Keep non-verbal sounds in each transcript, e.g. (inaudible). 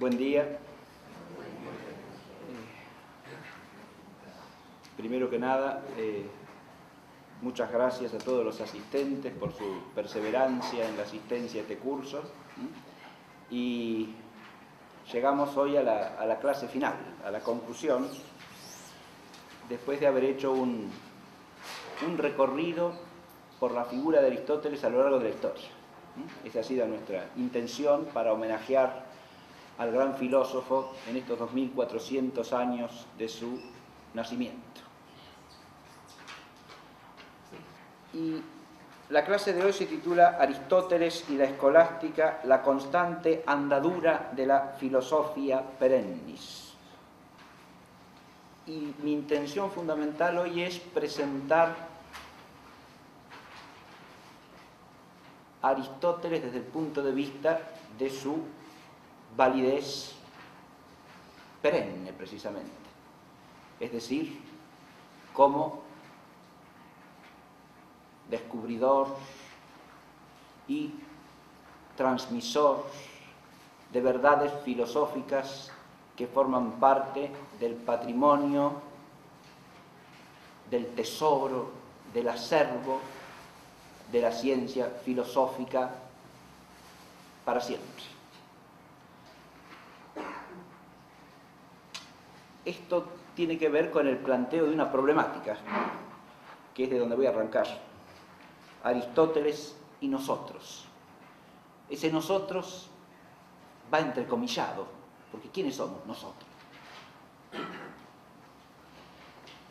Buen día. Eh, primero que nada, eh, muchas gracias a todos los asistentes por su perseverancia en la asistencia a este curso. Y llegamos hoy a la, clase final, a la conclusión, después de haber hecho un, un recorrido por la figura de Aristóteles a lo largo de la historia. Esa ha sido nuestra intención para homenajear al gran filósofo en estos 2400 años de su nacimiento. Y la clase de hoy se titula Aristóteles y la escolástica, la constante andadura de la filosofía perennis. Y mi intención fundamental hoy es presentar a Aristóteles desde el punto de vista de su validez perenne precisamente. Es decir, como descubridor y transmisor de verdades filosóficas que forman parte del patrimonio, del tesoro, del acervo de la ciencia filosófica para siempre. Esto tiene que ver con el planteo de una problemática, que es de donde voy a arrancar. Aristóteles y nosotros. Ese nosotros va entrecomillado, porque ¿quiénes somos nosotros?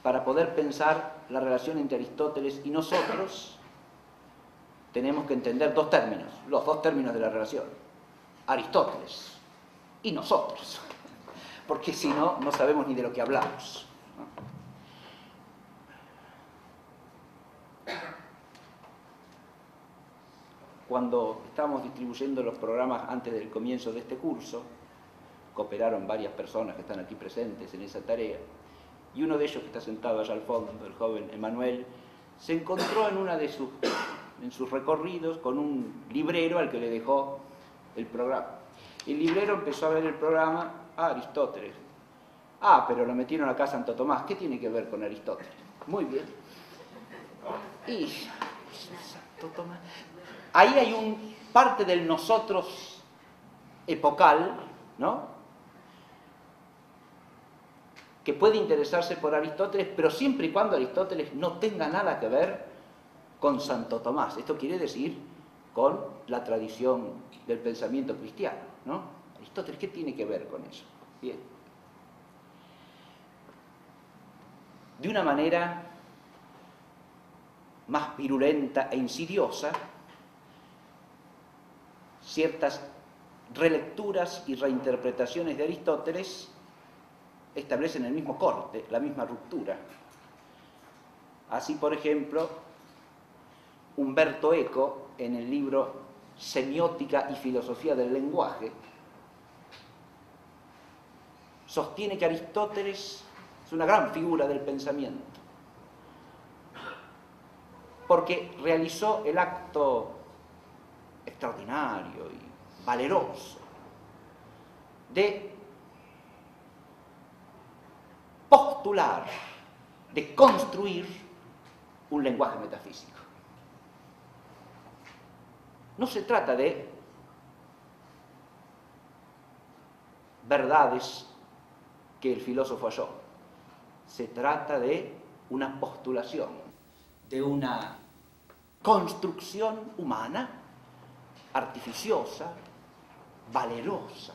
Para poder pensar la relación entre Aristóteles y nosotros, tenemos que entender dos términos, los dos términos de la relación. Aristóteles y nosotros porque si no, no sabemos ni de lo que hablamos. Cuando estábamos distribuyendo los programas antes del comienzo de este curso, cooperaron varias personas que están aquí presentes en esa tarea, y uno de ellos que está sentado allá al fondo, el joven Emanuel, se encontró en una de sus, en sus recorridos con un librero al que le dejó el programa. El librero empezó a ver el programa Ah, Aristóteles. Ah, pero lo metieron acá a Santo Tomás. ¿Qué tiene que ver con Aristóteles? Muy bien. Y Santo Tomás. Ahí hay un parte del nosotros epocal, ¿no? Que puede interesarse por Aristóteles, pero siempre y cuando Aristóteles no tenga nada que ver con Santo Tomás. Esto quiere decir con la tradición del pensamiento cristiano, ¿no? Aristóteles, ¿qué tiene que ver con eso? Bien. De una manera más virulenta e insidiosa, ciertas relecturas y reinterpretaciones de Aristóteles establecen el mismo corte, la misma ruptura. Así, por ejemplo, Humberto Eco, en el libro Semiótica y Filosofía del Lenguaje, sostiene que Aristóteles es una gran figura del pensamiento, porque realizó el acto extraordinario y valeroso de postular, de construir un lenguaje metafísico. No se trata de verdades que el filósofo halló. Se trata de una postulación, de una construcción humana, artificiosa, valerosa,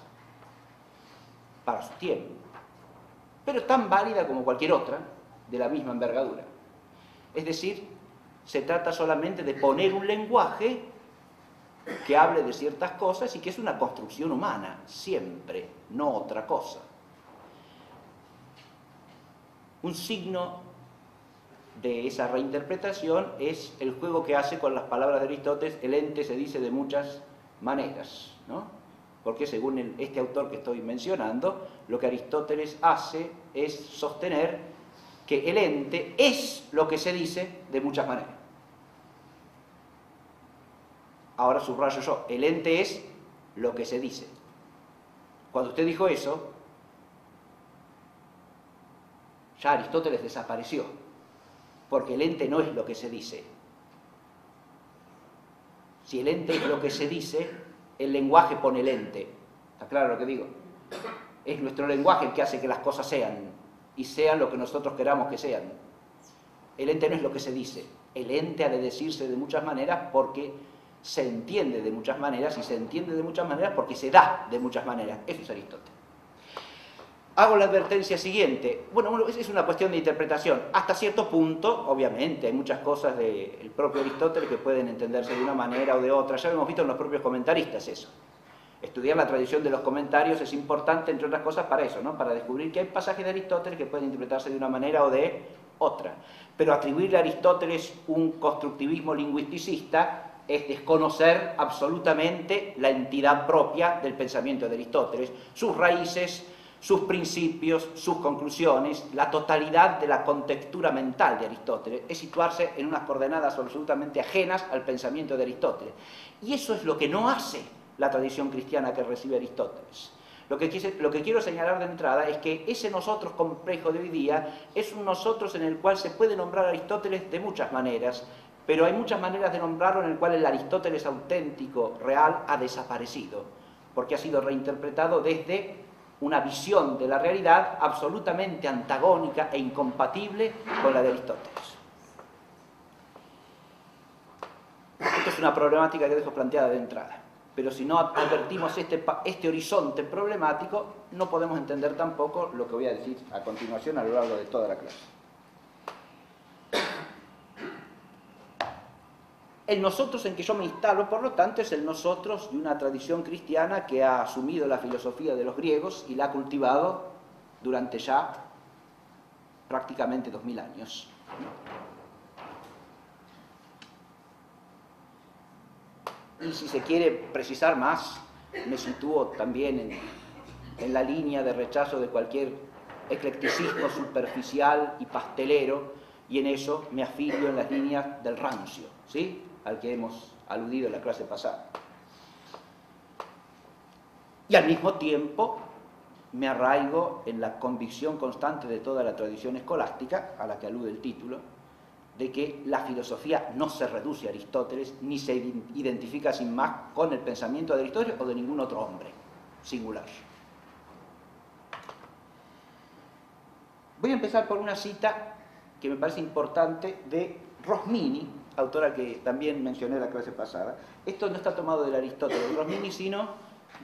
para su tiempo, pero tan válida como cualquier otra, de la misma envergadura. Es decir, se trata solamente de poner un lenguaje que hable de ciertas cosas y que es una construcción humana, siempre, no otra cosa. Un signo de esa reinterpretación es el juego que hace con las palabras de Aristóteles, el ente se dice de muchas maneras, ¿no? porque según este autor que estoy mencionando, lo que Aristóteles hace es sostener que el ente es lo que se dice de muchas maneras. Ahora subrayo yo, el ente es lo que se dice. Cuando usted dijo eso, ya Aristóteles desapareció, porque el ente no es lo que se dice. Si el ente es lo que se dice, el lenguaje pone el ente. ¿Está claro lo que digo? Es nuestro lenguaje el que hace que las cosas sean y sean lo que nosotros queramos que sean. El ente no es lo que se dice. El ente ha de decirse de muchas maneras porque se entiende de muchas maneras y se entiende de muchas maneras porque se da de muchas maneras. Eso es Aristóteles. Hago la advertencia siguiente. Bueno, es una cuestión de interpretación. Hasta cierto punto, obviamente, hay muchas cosas del propio Aristóteles que pueden entenderse de una manera o de otra. Ya lo hemos visto en los propios comentaristas eso. Estudiar la tradición de los comentarios es importante, entre otras cosas, para eso, ¿no? Para descubrir que hay pasajes de Aristóteles que pueden interpretarse de una manera o de otra. Pero atribuirle a Aristóteles un constructivismo lingüisticista es desconocer absolutamente la entidad propia del pensamiento de Aristóteles, sus raíces, sus principios, sus conclusiones, la totalidad de la contextura mental de Aristóteles, es situarse en unas coordenadas absolutamente ajenas al pensamiento de Aristóteles. Y eso es lo que no hace la tradición cristiana que recibe Aristóteles. Lo que, lo que, quiero señalar de entrada es que ese nosotros complejo de hoy día es un nosotros en el cual se puede nombrar a Aristóteles de muchas maneras, pero hay muchas maneras de nombrarlo en el cual el Aristóteles auténtico, real, ha desaparecido, porque ha sido reinterpretado desde una visión de la realidad absolutamente antagónica e incompatible con la de Aristóteles. Esto es una problemática que dejo planteada de entrada, pero si no advertimos este, este horizonte problemático, no podemos entender tampoco lo que voy a decir a continuación a lo largo de toda la clase. El nosotros en que yo me instalo, por lo tanto, es el nosotros de una tradición cristiana que ha asumido la filosofía de los griegos y la ha cultivado durante ya prácticamente dos mil años. Y si se quiere precisar más, me sitúo también en, en la línea de rechazo de cualquier eclecticismo superficial y pastelero, y en eso me afilio en las líneas del rancio, ¿sí? Al que hemos aludido en la clase pasada. Y al mismo tiempo me arraigo en la convicción constante de toda la tradición escolástica, a la que alude el título, de que la filosofía no se reduce a Aristóteles ni se identifica sin más con el pensamiento de Aristóteles o de ningún otro hombre singular. Voy a empezar por una cita que me parece importante de Rosmini, autora que también mencioné la clase pasada. Esto no está tomado del Aristóteles de Rosmini, sino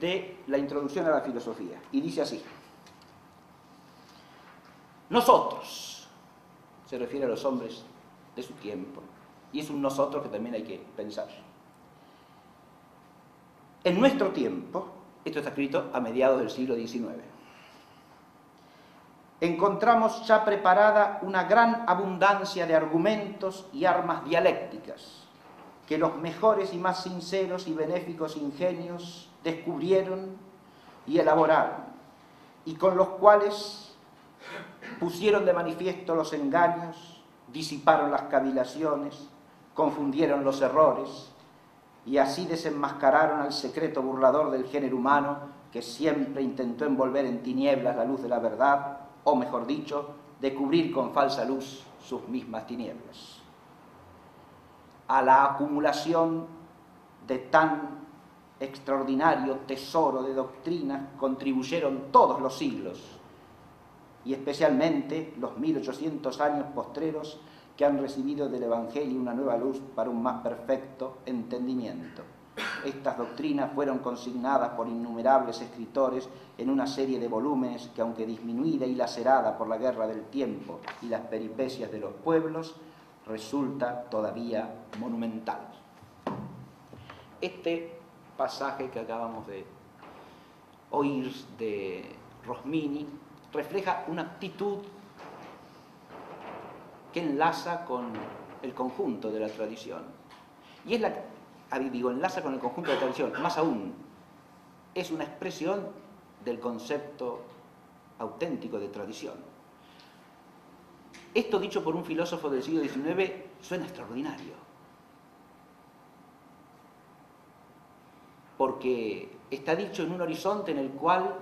de la introducción a la filosofía. Y dice así, nosotros, se refiere a los hombres de su tiempo, y es un nosotros que también hay que pensar. En nuestro tiempo, esto está escrito a mediados del siglo XIX, encontramos ya preparada una gran abundancia de argumentos y armas dialécticas que los mejores y más sinceros y benéficos ingenios descubrieron y elaboraron, y con los cuales pusieron de manifiesto los engaños, disiparon las cavilaciones, confundieron los errores, y así desenmascararon al secreto burlador del género humano que siempre intentó envolver en tinieblas la luz de la verdad o mejor dicho, de cubrir con falsa luz sus mismas tinieblas. A la acumulación de tan extraordinario tesoro de doctrinas contribuyeron todos los siglos, y especialmente los 1800 años postreros que han recibido del Evangelio una nueva luz para un más perfecto entendimiento. Estas doctrinas fueron consignadas por innumerables escritores en una serie de volúmenes que, aunque disminuida y lacerada por la guerra del tiempo y las peripecias de los pueblos, resulta todavía monumental. Este pasaje que acabamos de oír de Rosmini refleja una actitud que enlaza con el conjunto de la tradición. Y es la digo, enlaza con el conjunto de tradición, más aún, es una expresión del concepto auténtico de tradición. Esto dicho por un filósofo del siglo XIX suena extraordinario, porque está dicho en un horizonte en el cual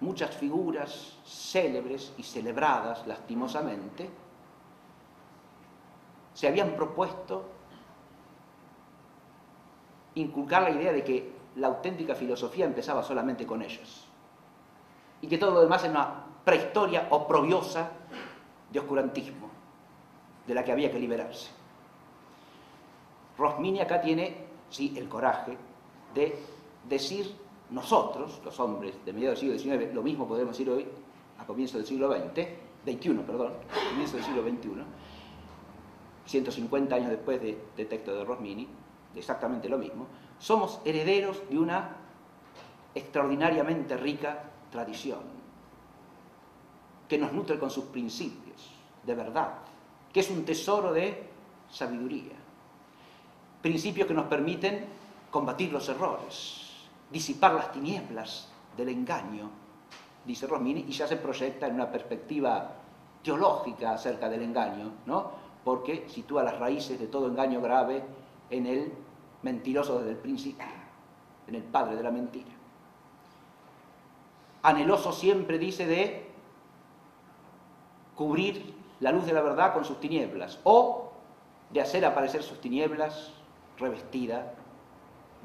muchas figuras célebres y celebradas lastimosamente se habían propuesto inculcar la idea de que la auténtica filosofía empezaba solamente con ellos y que todo lo demás era una prehistoria oprobiosa de oscurantismo de la que había que liberarse. Rosmini acá tiene, sí, el coraje de decir nosotros, los hombres de mediados del siglo XIX, lo mismo podemos decir hoy, a comienzos del siglo XX, XXI, perdón, XXI, 150 años después de, de texto de Rosmini, exactamente lo mismo, somos herederos de una extraordinariamente rica tradición que nos nutre con sus principios de verdad, que es un tesoro de sabiduría. Principios que nos permiten combatir los errores, disipar las tinieblas del engaño, dice Romini, y ya se proyecta en una perspectiva teológica acerca del engaño, ¿no? porque sitúa las raíces de todo engaño grave en el mentiroso desde el principio, en el padre de la mentira. Anheloso siempre dice de cubrir la luz de la verdad con sus tinieblas o de hacer aparecer sus tinieblas revestida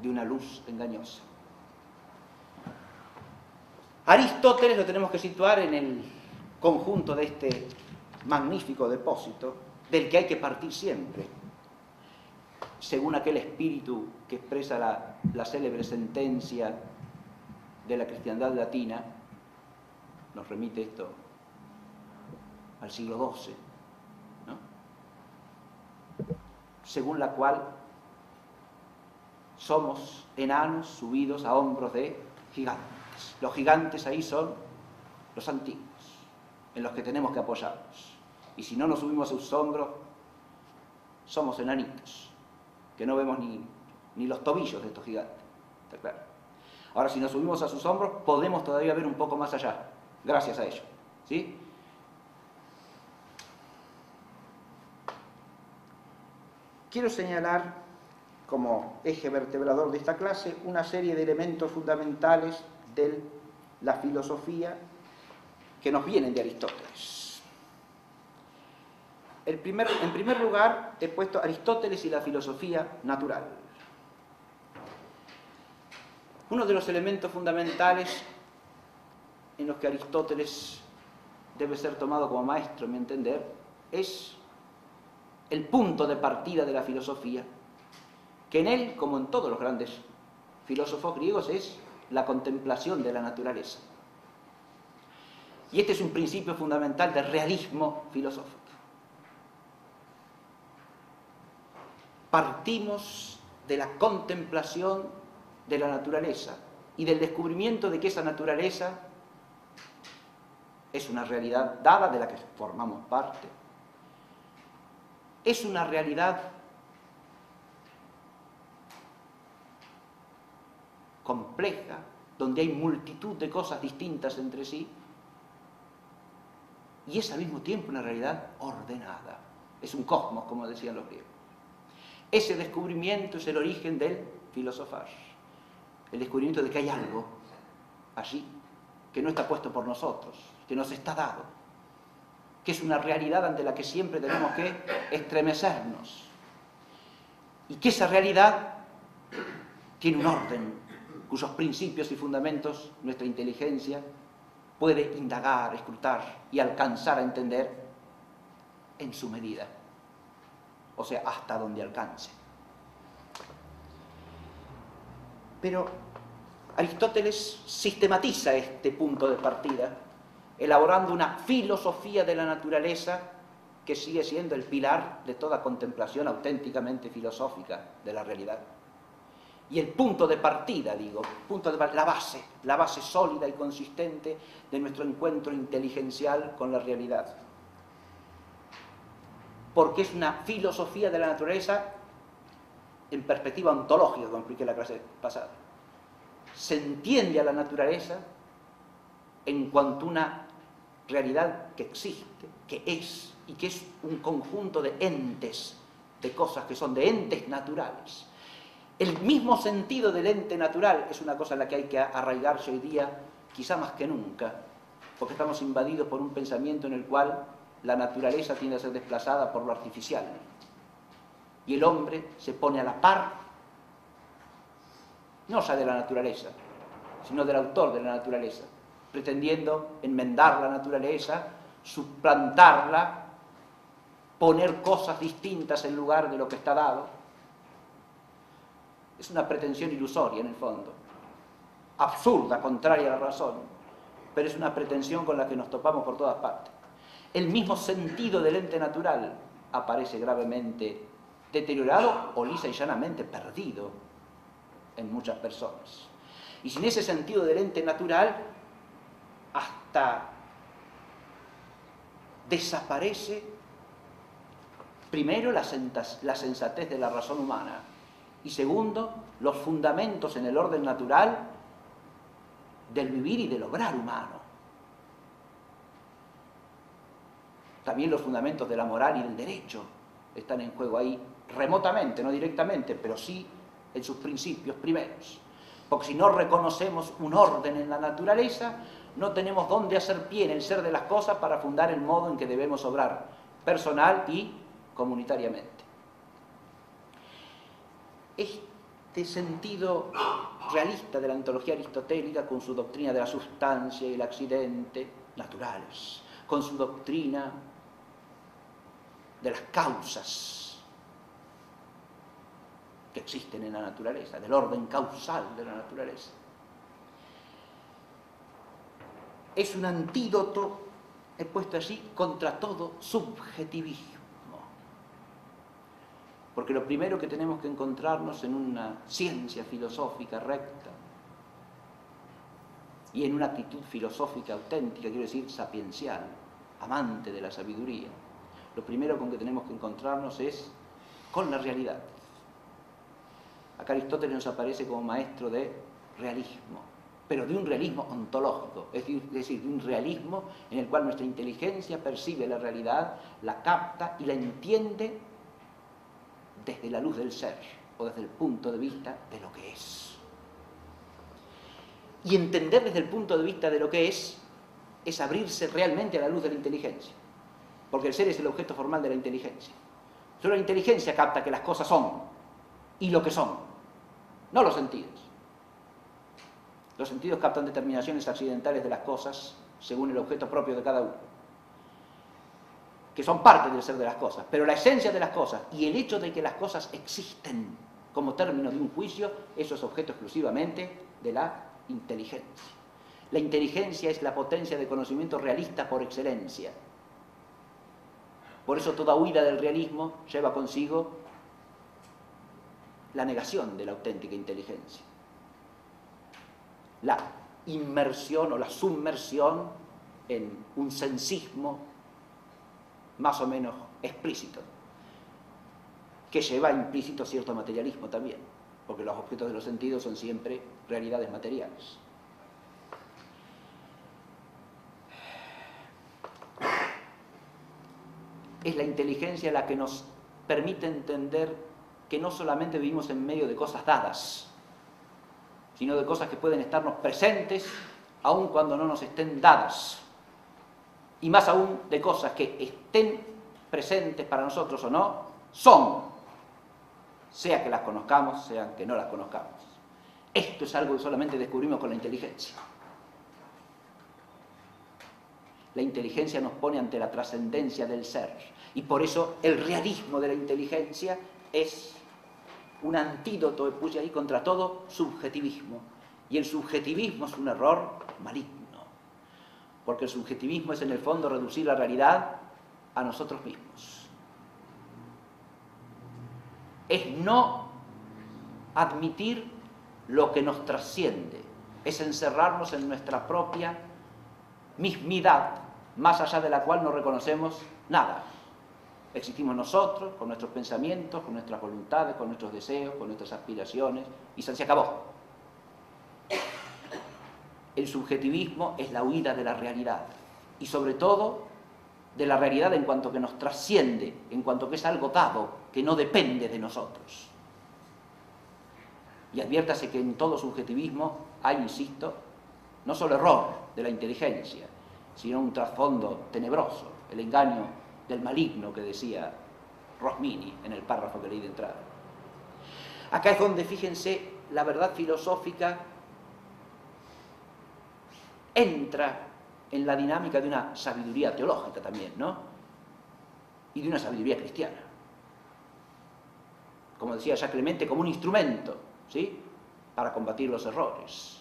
de una luz engañosa. Aristóteles lo tenemos que situar en el conjunto de este magnífico depósito del que hay que partir siempre, según aquel espíritu que expresa la, célebre sentencia de la cristiandad latina, nos remite esto al siglo XII, ¿no? según la cual somos enanos subidos a hombros de gigantes. Los gigantes ahí son los antiguos, en los que tenemos que apoyarnos. Y si no nos subimos a sus hombros, somos enanitos, que no vemos ni, ni los tobillos de estos gigantes. ¿Está claro? Ahora, si nos subimos a sus hombros, podemos todavía ver un poco más allá, gracias a ello. ¿Sí? Quiero señalar como eje vertebrador de esta clase una serie de elementos fundamentales de la filosofía que nos vienen de Aristóteles. Primer, en primer lugar, he puesto Aristóteles y la filosofía natural. Uno de los elementos fundamentales en los que Aristóteles debe ser tomado como maestro, en mi entender, es el punto de partida de la filosofía, que en él, como en todos los grandes filósofos griegos, es la contemplación de la naturaleza. Y este es un principio fundamental del realismo filosófico. Partimos de la contemplación de la naturaleza y del descubrimiento de que esa naturaleza es una realidad dada de la que formamos parte es una realidad compleja, donde hay multitud de cosas distintas entre sí, y es al mismo tiempo una realidad ordenada. Es un cosmos, como decían los griegos. Ese descubrimiento es el origen del filosofar, el descubrimiento de que hay algo allí que no está puesto por nosotros, que nos está dado, que es una realidad ante la que siempre tenemos que estremecernos. Y que esa realidad tiene un orden cuyos principios y fundamentos nuestra inteligencia puede indagar, escrutar y alcanzar a entender en su medida, o sea, hasta donde alcance. Pero Aristóteles sistematiza este punto de partida elaborando una filosofía de la naturaleza que sigue siendo el pilar de toda contemplación auténticamente filosófica de la realidad. Y el punto de partida, digo, punto la base, la base sólida y consistente de nuestro encuentro inteligencial con la realidad. Porque es una filosofía de la naturaleza en perspectiva ontológica, como expliqué la clase pasada. Se entiende a la naturaleza en cuanto una realidad que existe, que es, y que es un conjunto de entes, de cosas que son de entes naturales. El mismo sentido del ente natural es una cosa en la que hay que arraigarse hoy día quizá más que nunca, porque estamos invadidos por un pensamiento en el cual la naturaleza tiende a ser desplazada por lo artificial. Y el hombre se pone a la par, no ya de la naturaleza, sino del autor de la naturaleza, pretendiendo enmendar la naturaleza, suplantarla, poner cosas distintas en lugar de lo que está dado. Es una pretensión ilusoria en el fondo, absurda, contraria a la razón, pero es una pretensión con la que nos topamos por todas partes. El mismo sentido del ente natural aparece gravemente deteriorado o lisa y llanamente perdido en muchas personas. Y sin ese sentido del ente natural, hasta desaparece primero la, sensatez de la razón humana y segundo los fundamentos en el orden natural del vivir y del obrar humano. También los fundamentos de la moral y del derecho están en juego ahí, remotamente, no directamente, pero sí en sus principios primeros. Porque si no reconocemos un orden en la naturaleza, no tenemos dónde hacer pie en el ser de las cosas para fundar el modo en que debemos obrar, personal y comunitariamente. Este sentido realista de la ontología aristotélica, con su doctrina de la sustancia y el accidente naturales, con su doctrina de las causas que existen en la naturaleza, del orden causal de la naturaleza. Es un antídoto, he puesto así, contra todo subjetivismo. Porque lo primero que tenemos que encontrarnos en una ciencia filosófica recta y en una actitud filosófica auténtica, quiero decir sapiencial, amante de la sabiduría, lo primero con que tenemos que encontrarnos es con la realidad. Acá Aristóteles nos aparece como maestro de realismo, pero de un realismo ontológico, es decir, de un realismo en el cual nuestra inteligencia percibe la realidad, la capta y la entiende desde la luz del ser o desde el punto de vista de lo que es. Y entender desde el punto de vista de lo que es es abrirse realmente a la luz de la inteligencia, porque el ser es el objeto formal de la inteligencia. Solo la inteligencia capta que las cosas son y lo que son, no los sentidos. Los sentidos captan determinaciones accidentales de las cosas según el objeto propio de cada uno que son parte del ser de las cosas, pero la esencia de las cosas y el hecho de que las cosas existen como término de un juicio, eso es objeto exclusivamente de la inteligencia. La inteligencia es la potencia de conocimiento realista por excelencia. Por eso toda huida del realismo lleva consigo la negación de la auténtica inteligencia. La inmersión o la submersión en un sensismo más o menos explícito, que lleva implícito cierto materialismo también, porque los objetos de los sentidos son siempre realidades materiales. Es la inteligencia la que nos permite entender que no solamente vivimos en medio de cosas dadas, sino de cosas que pueden estarnos presentes aun cuando no nos estén dadas y más aún de cosas que estén presentes para nosotros o no, son, sea que las conozcamos, sea que no las conozcamos. Esto es algo que solamente descubrimos con la inteligencia. La inteligencia nos pone ante la trascendencia del ser y por eso el realismo de la inteligencia es un antídoto, puse ahí, contra todo subjetivismo. Y el subjetivismo es un error maligno porque el subjetivismo es en el fondo reducir la realidad a nosotros mismos. Es no admitir lo que nos trasciende, es encerrarnos en nuestra propia mismidad, más allá de la cual no reconocemos nada. Existimos nosotros, con nuestros pensamientos, con nuestras voluntades, con nuestros deseos, con nuestras aspiraciones, y se acabó. El subjetivismo es la huida de la realidad y sobre todo de la realidad en cuanto que nos trasciende, en cuanto que es algo dado, que no depende de nosotros. Y adviértase que en todo subjetivismo hay, insisto, no solo error de la inteligencia, sino un trasfondo tenebroso, el engaño del maligno que decía Rosmini en el párrafo que leí de entrada. Acá es donde, fíjense, la verdad filosófica entra en la dinámica de una sabiduría teológica también, ¿no? Y de una sabiduría cristiana. Como decía ya Clemente, como un instrumento, ¿sí? Para combatir los errores,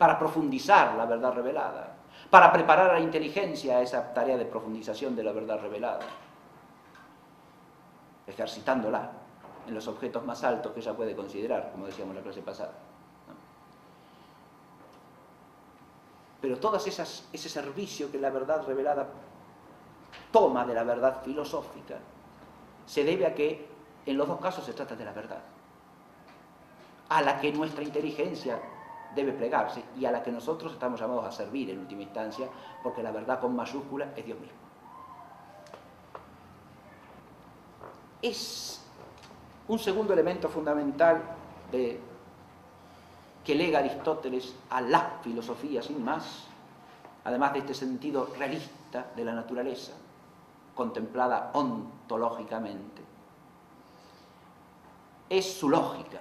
para profundizar la verdad revelada, para preparar a la inteligencia a esa tarea de profundización de la verdad revelada, ejercitándola en los objetos más altos que ella puede considerar, como decíamos en la clase pasada. Pero todo ese servicio que la verdad revelada toma de la verdad filosófica se debe a que en los dos casos se trata de la verdad, a la que nuestra inteligencia debe plegarse y a la que nosotros estamos llamados a servir en última instancia, porque la verdad con mayúscula es Dios mismo. Es un segundo elemento fundamental de que lega Aristóteles a la filosofía sin más, además de este sentido realista de la naturaleza, contemplada ontológicamente, es su lógica.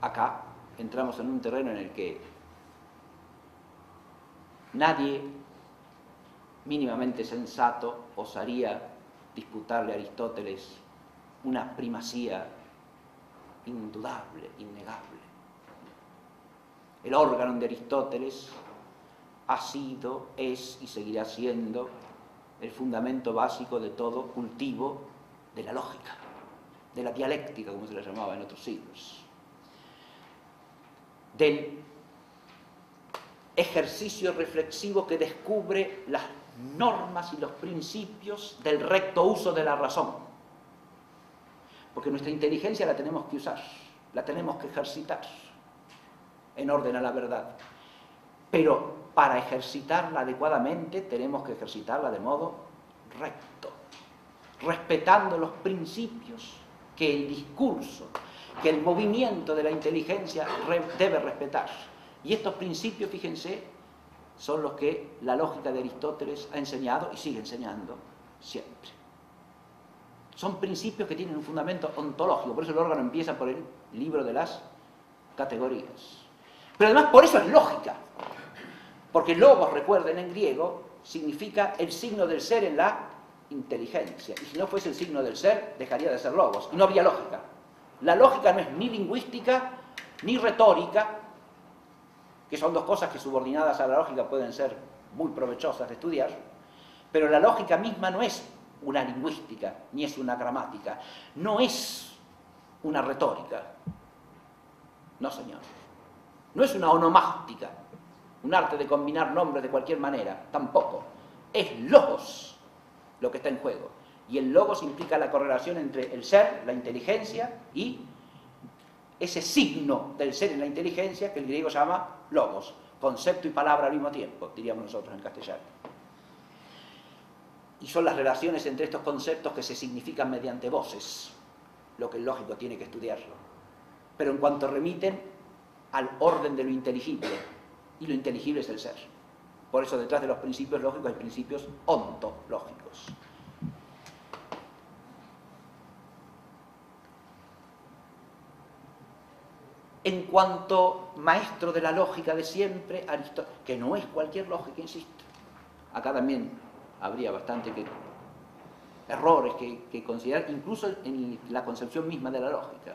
Acá entramos en un terreno en el que nadie mínimamente sensato osaría disputarle a Aristóteles una primacía indudable, innegable. El órgano de Aristóteles ha sido, es y seguirá siendo el fundamento básico de todo cultivo de la lógica, de la dialéctica, como se la llamaba en otros siglos, del ejercicio reflexivo que descubre las normas y los principios del recto uso de la razón. Porque nuestra inteligencia la tenemos que usar, la tenemos que ejercitar en orden a la verdad. Pero para ejercitarla adecuadamente tenemos que ejercitarla de modo recto, respetando los principios que el discurso, que el movimiento de la inteligencia debe respetar. Y estos principios, fíjense, son los que la lógica de Aristóteles ha enseñado y sigue enseñando siempre. Son principios que tienen un fundamento ontológico, por eso el órgano empieza por el libro de las categorías. Pero además por eso es lógica, porque logos, recuerden, en griego significa el signo del ser en la inteligencia. Y si no fuese el signo del ser, dejaría de ser logos. Y no habría lógica. La lógica no es ni lingüística ni retórica, que son dos cosas que subordinadas a la lógica pueden ser muy provechosas de estudiar, pero la lógica misma no es una lingüística, ni es una gramática, no es una retórica. No, señor. No es una onomástica, un arte de combinar nombres de cualquier manera, tampoco. Es logos lo que está en juego. Y el logos implica la correlación entre el ser, la inteligencia y ese signo del ser en la inteligencia que el griego llama logos, concepto y palabra al mismo tiempo, diríamos nosotros en castellano. Y son las relaciones entre estos conceptos que se significan mediante voces, lo que el lógico tiene que estudiarlo. Pero en cuanto remiten al orden de lo inteligible, y lo inteligible es el ser. Por eso detrás de los principios lógicos hay principios ontológicos. En cuanto maestro de la lógica de siempre, Aristóteles, que no es cualquier lógica, insisto. Acá también habría bastante que errores que, considerar, incluso en la concepción misma de la lógica,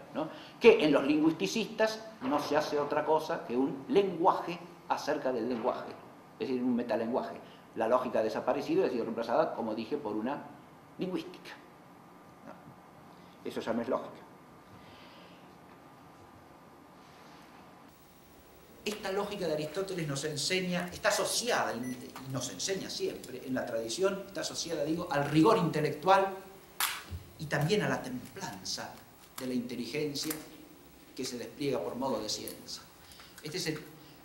que en los lingüisticistas no se hace otra cosa que un lenguaje acerca del lenguaje, es decir, un metalenguaje. La lógica ha desaparecido y ha sido reemplazada, como dije, por una lingüística. Eso ya no es lógica. Esta lógica de Aristóteles nos enseña, está asociada, y nos enseña siempre en la tradición, está asociada, digo, al rigor intelectual y también a la templanza de la inteligencia que se despliega por modo de ciencia. Este es,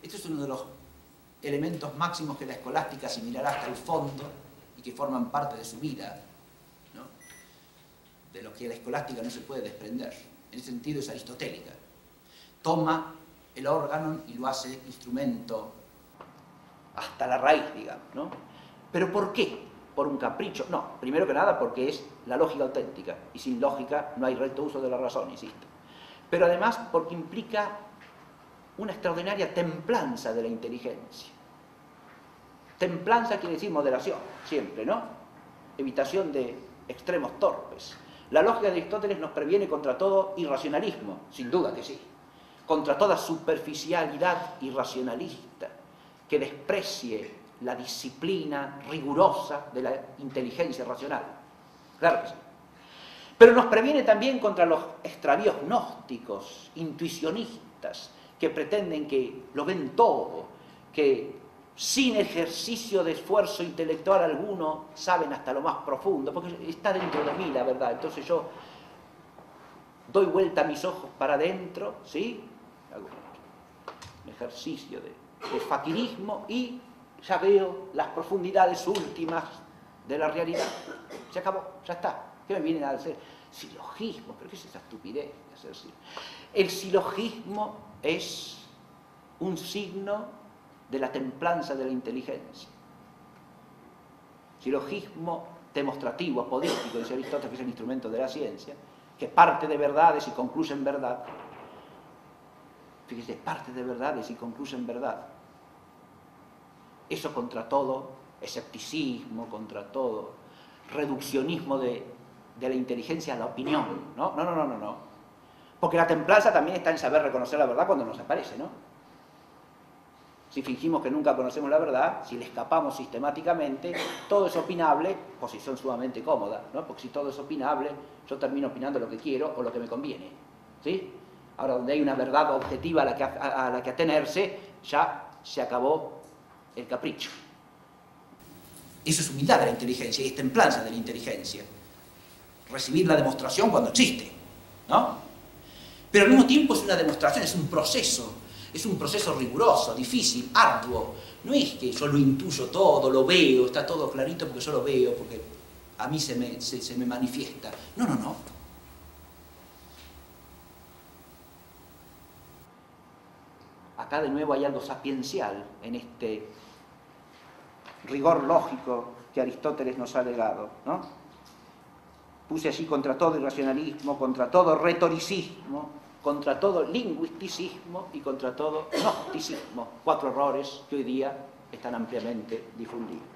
este es uno de los elementos máximos que la escolástica asimilará hasta el fondo y que forman parte de su vida, de lo que la escolástica no se puede desprender. En ese sentido es aristotélica. Toma el órgano y lo hace instrumento hasta la raíz, digamos, ¿no? ¿Pero por qué? ¿Por un capricho? No, primero que nada porque es la lógica auténtica, y sin lógica no hay recto uso de la razón, insisto. Pero además porque implica una extraordinaria templanza de la inteligencia. Templanza quiere decir moderación, siempre, ¿no? Evitación de extremos torpes. La lógica de Aristóteles nos previene contra todo irracionalismo, sin duda que sí, contra toda superficialidad irracionalista que desprecie la disciplina rigurosa de la inteligencia racional. Claro que sí. Pero nos previene también contra los extravíos gnósticos, intuicionistas, que pretenden que lo ven todo, que sin ejercicio de esfuerzo intelectual alguno saben hasta lo más profundo, porque está dentro de mí la verdad. Entonces yo doy vuelta a mis ojos para adentro, ¿sí? Un ejercicio de, de y ya veo las profundidades últimas de la realidad. Se acabó, ya está. ¿Qué me vienen a hacer? Silogismo, pero ¿qué es esa estupidez de hacer El silogismo es un signo de la templanza de la inteligencia. Silogismo demostrativo, apodístico, dice Aristóteles, que es el instrumento de la ciencia, que parte de verdades y concluye en verdad. Fíjese, parte de verdades y concluye en verdad. Eso contra todo escepticismo, contra todo reduccionismo de, la inteligencia a la opinión. ¿no? no, no, no, no, no. Porque la templanza también está en saber reconocer la verdad cuando nos aparece, ¿no? Si fingimos que nunca conocemos la verdad, si le escapamos sistemáticamente, todo es opinable, posición sumamente cómoda, ¿no? Porque si todo es opinable, yo termino opinando lo que quiero o lo que me conviene, ¿sí? Ahora, donde hay una verdad objetiva a la que, atenerse, ya se acabó el capricho. Eso es humildad de la inteligencia y es templanza de la inteligencia. Recibir la demostración cuando existe, ¿no? Pero al mismo tiempo es una demostración, es un proceso, es un proceso riguroso, difícil, arduo. No es que yo lo intuyo todo, lo veo, está todo clarito porque yo lo veo, porque a mí se me, se me manifiesta. No, no, no. Acá de nuevo hay algo sapiencial en este rigor lógico que Aristóteles nos ha legado. ¿no? Puse allí contra todo irracionalismo, contra todo retoricismo, contra todo lingüisticismo y contra todo gnosticismo. Cuatro errores que hoy día están ampliamente difundidos.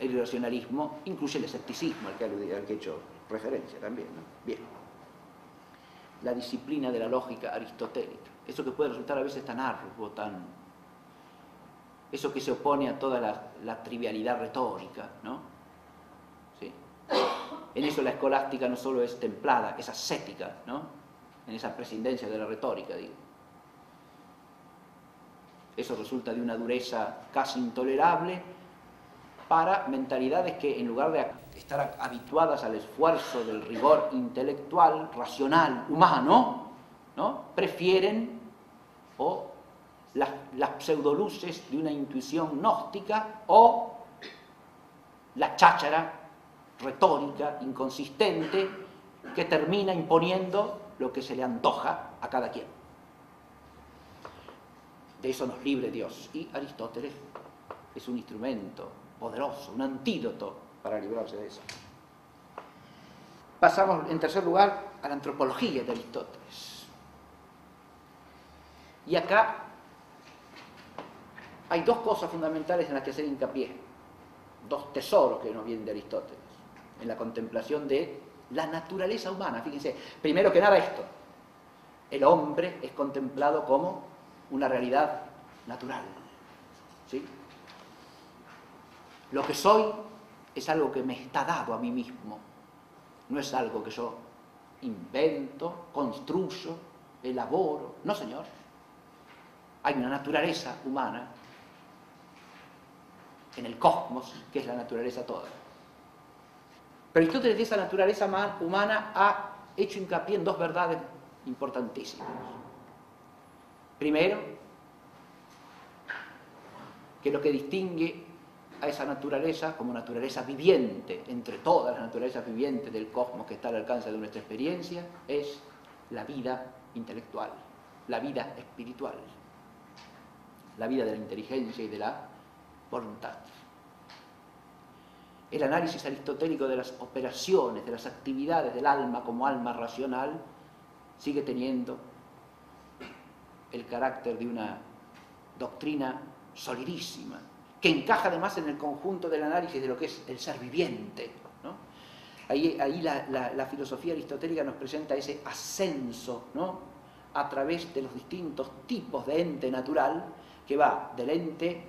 El irracionalismo incluye el escepticismo al que, al que he hecho referencia también. Bien. La disciplina de la lógica aristotélica. Eso que puede resultar a veces tan arduo, tan eso que se opone a toda la, trivialidad retórica, ¿no? ¿Sí? En eso la escolástica no solo es templada, es ascética, ¿no? En esa prescindencia de la retórica, digo. Eso resulta de una dureza casi intolerable para mentalidades que en lugar de estar habituadas al esfuerzo del rigor intelectual, racional, humano, ¿no? prefieren o las, las pseudoluces de una intuición gnóstica o la cháchara retórica inconsistente que termina imponiendo lo que se le antoja a cada quien. De eso nos libre Dios. Y Aristóteles es un instrumento poderoso, un antídoto para librarse de eso. Pasamos en tercer lugar a la antropología de Aristóteles. Y acá hay dos cosas fundamentales en las que hacer hincapié, dos tesoros que nos vienen de Aristóteles, en la contemplación de la naturaleza humana. Fíjense, primero que nada esto, el hombre es contemplado como una realidad natural. ¿sí? Lo que soy es algo que me está dado a mí mismo, no es algo que yo invento, construyo, elaboro, no señor. Hay una naturaleza humana en el cosmos, que es la naturaleza toda. Pero Aristóteles de esa naturaleza humana ha hecho hincapié en dos verdades importantísimas. Primero, que lo que distingue a esa naturaleza como naturaleza viviente, entre todas las naturalezas vivientes del cosmos que está al alcance de nuestra experiencia, es la vida intelectual, la vida espiritual, la vida de la inteligencia y de la voluntad. El análisis aristotélico de las operaciones, de las actividades del alma como alma racional, sigue teniendo el carácter de una doctrina solidísima, que encaja además en el conjunto del análisis de lo que es el ser viviente. Ahí, ahí la, filosofía aristotélica nos presenta ese ascenso ¿no? a través de los distintos tipos de ente natural que va del ente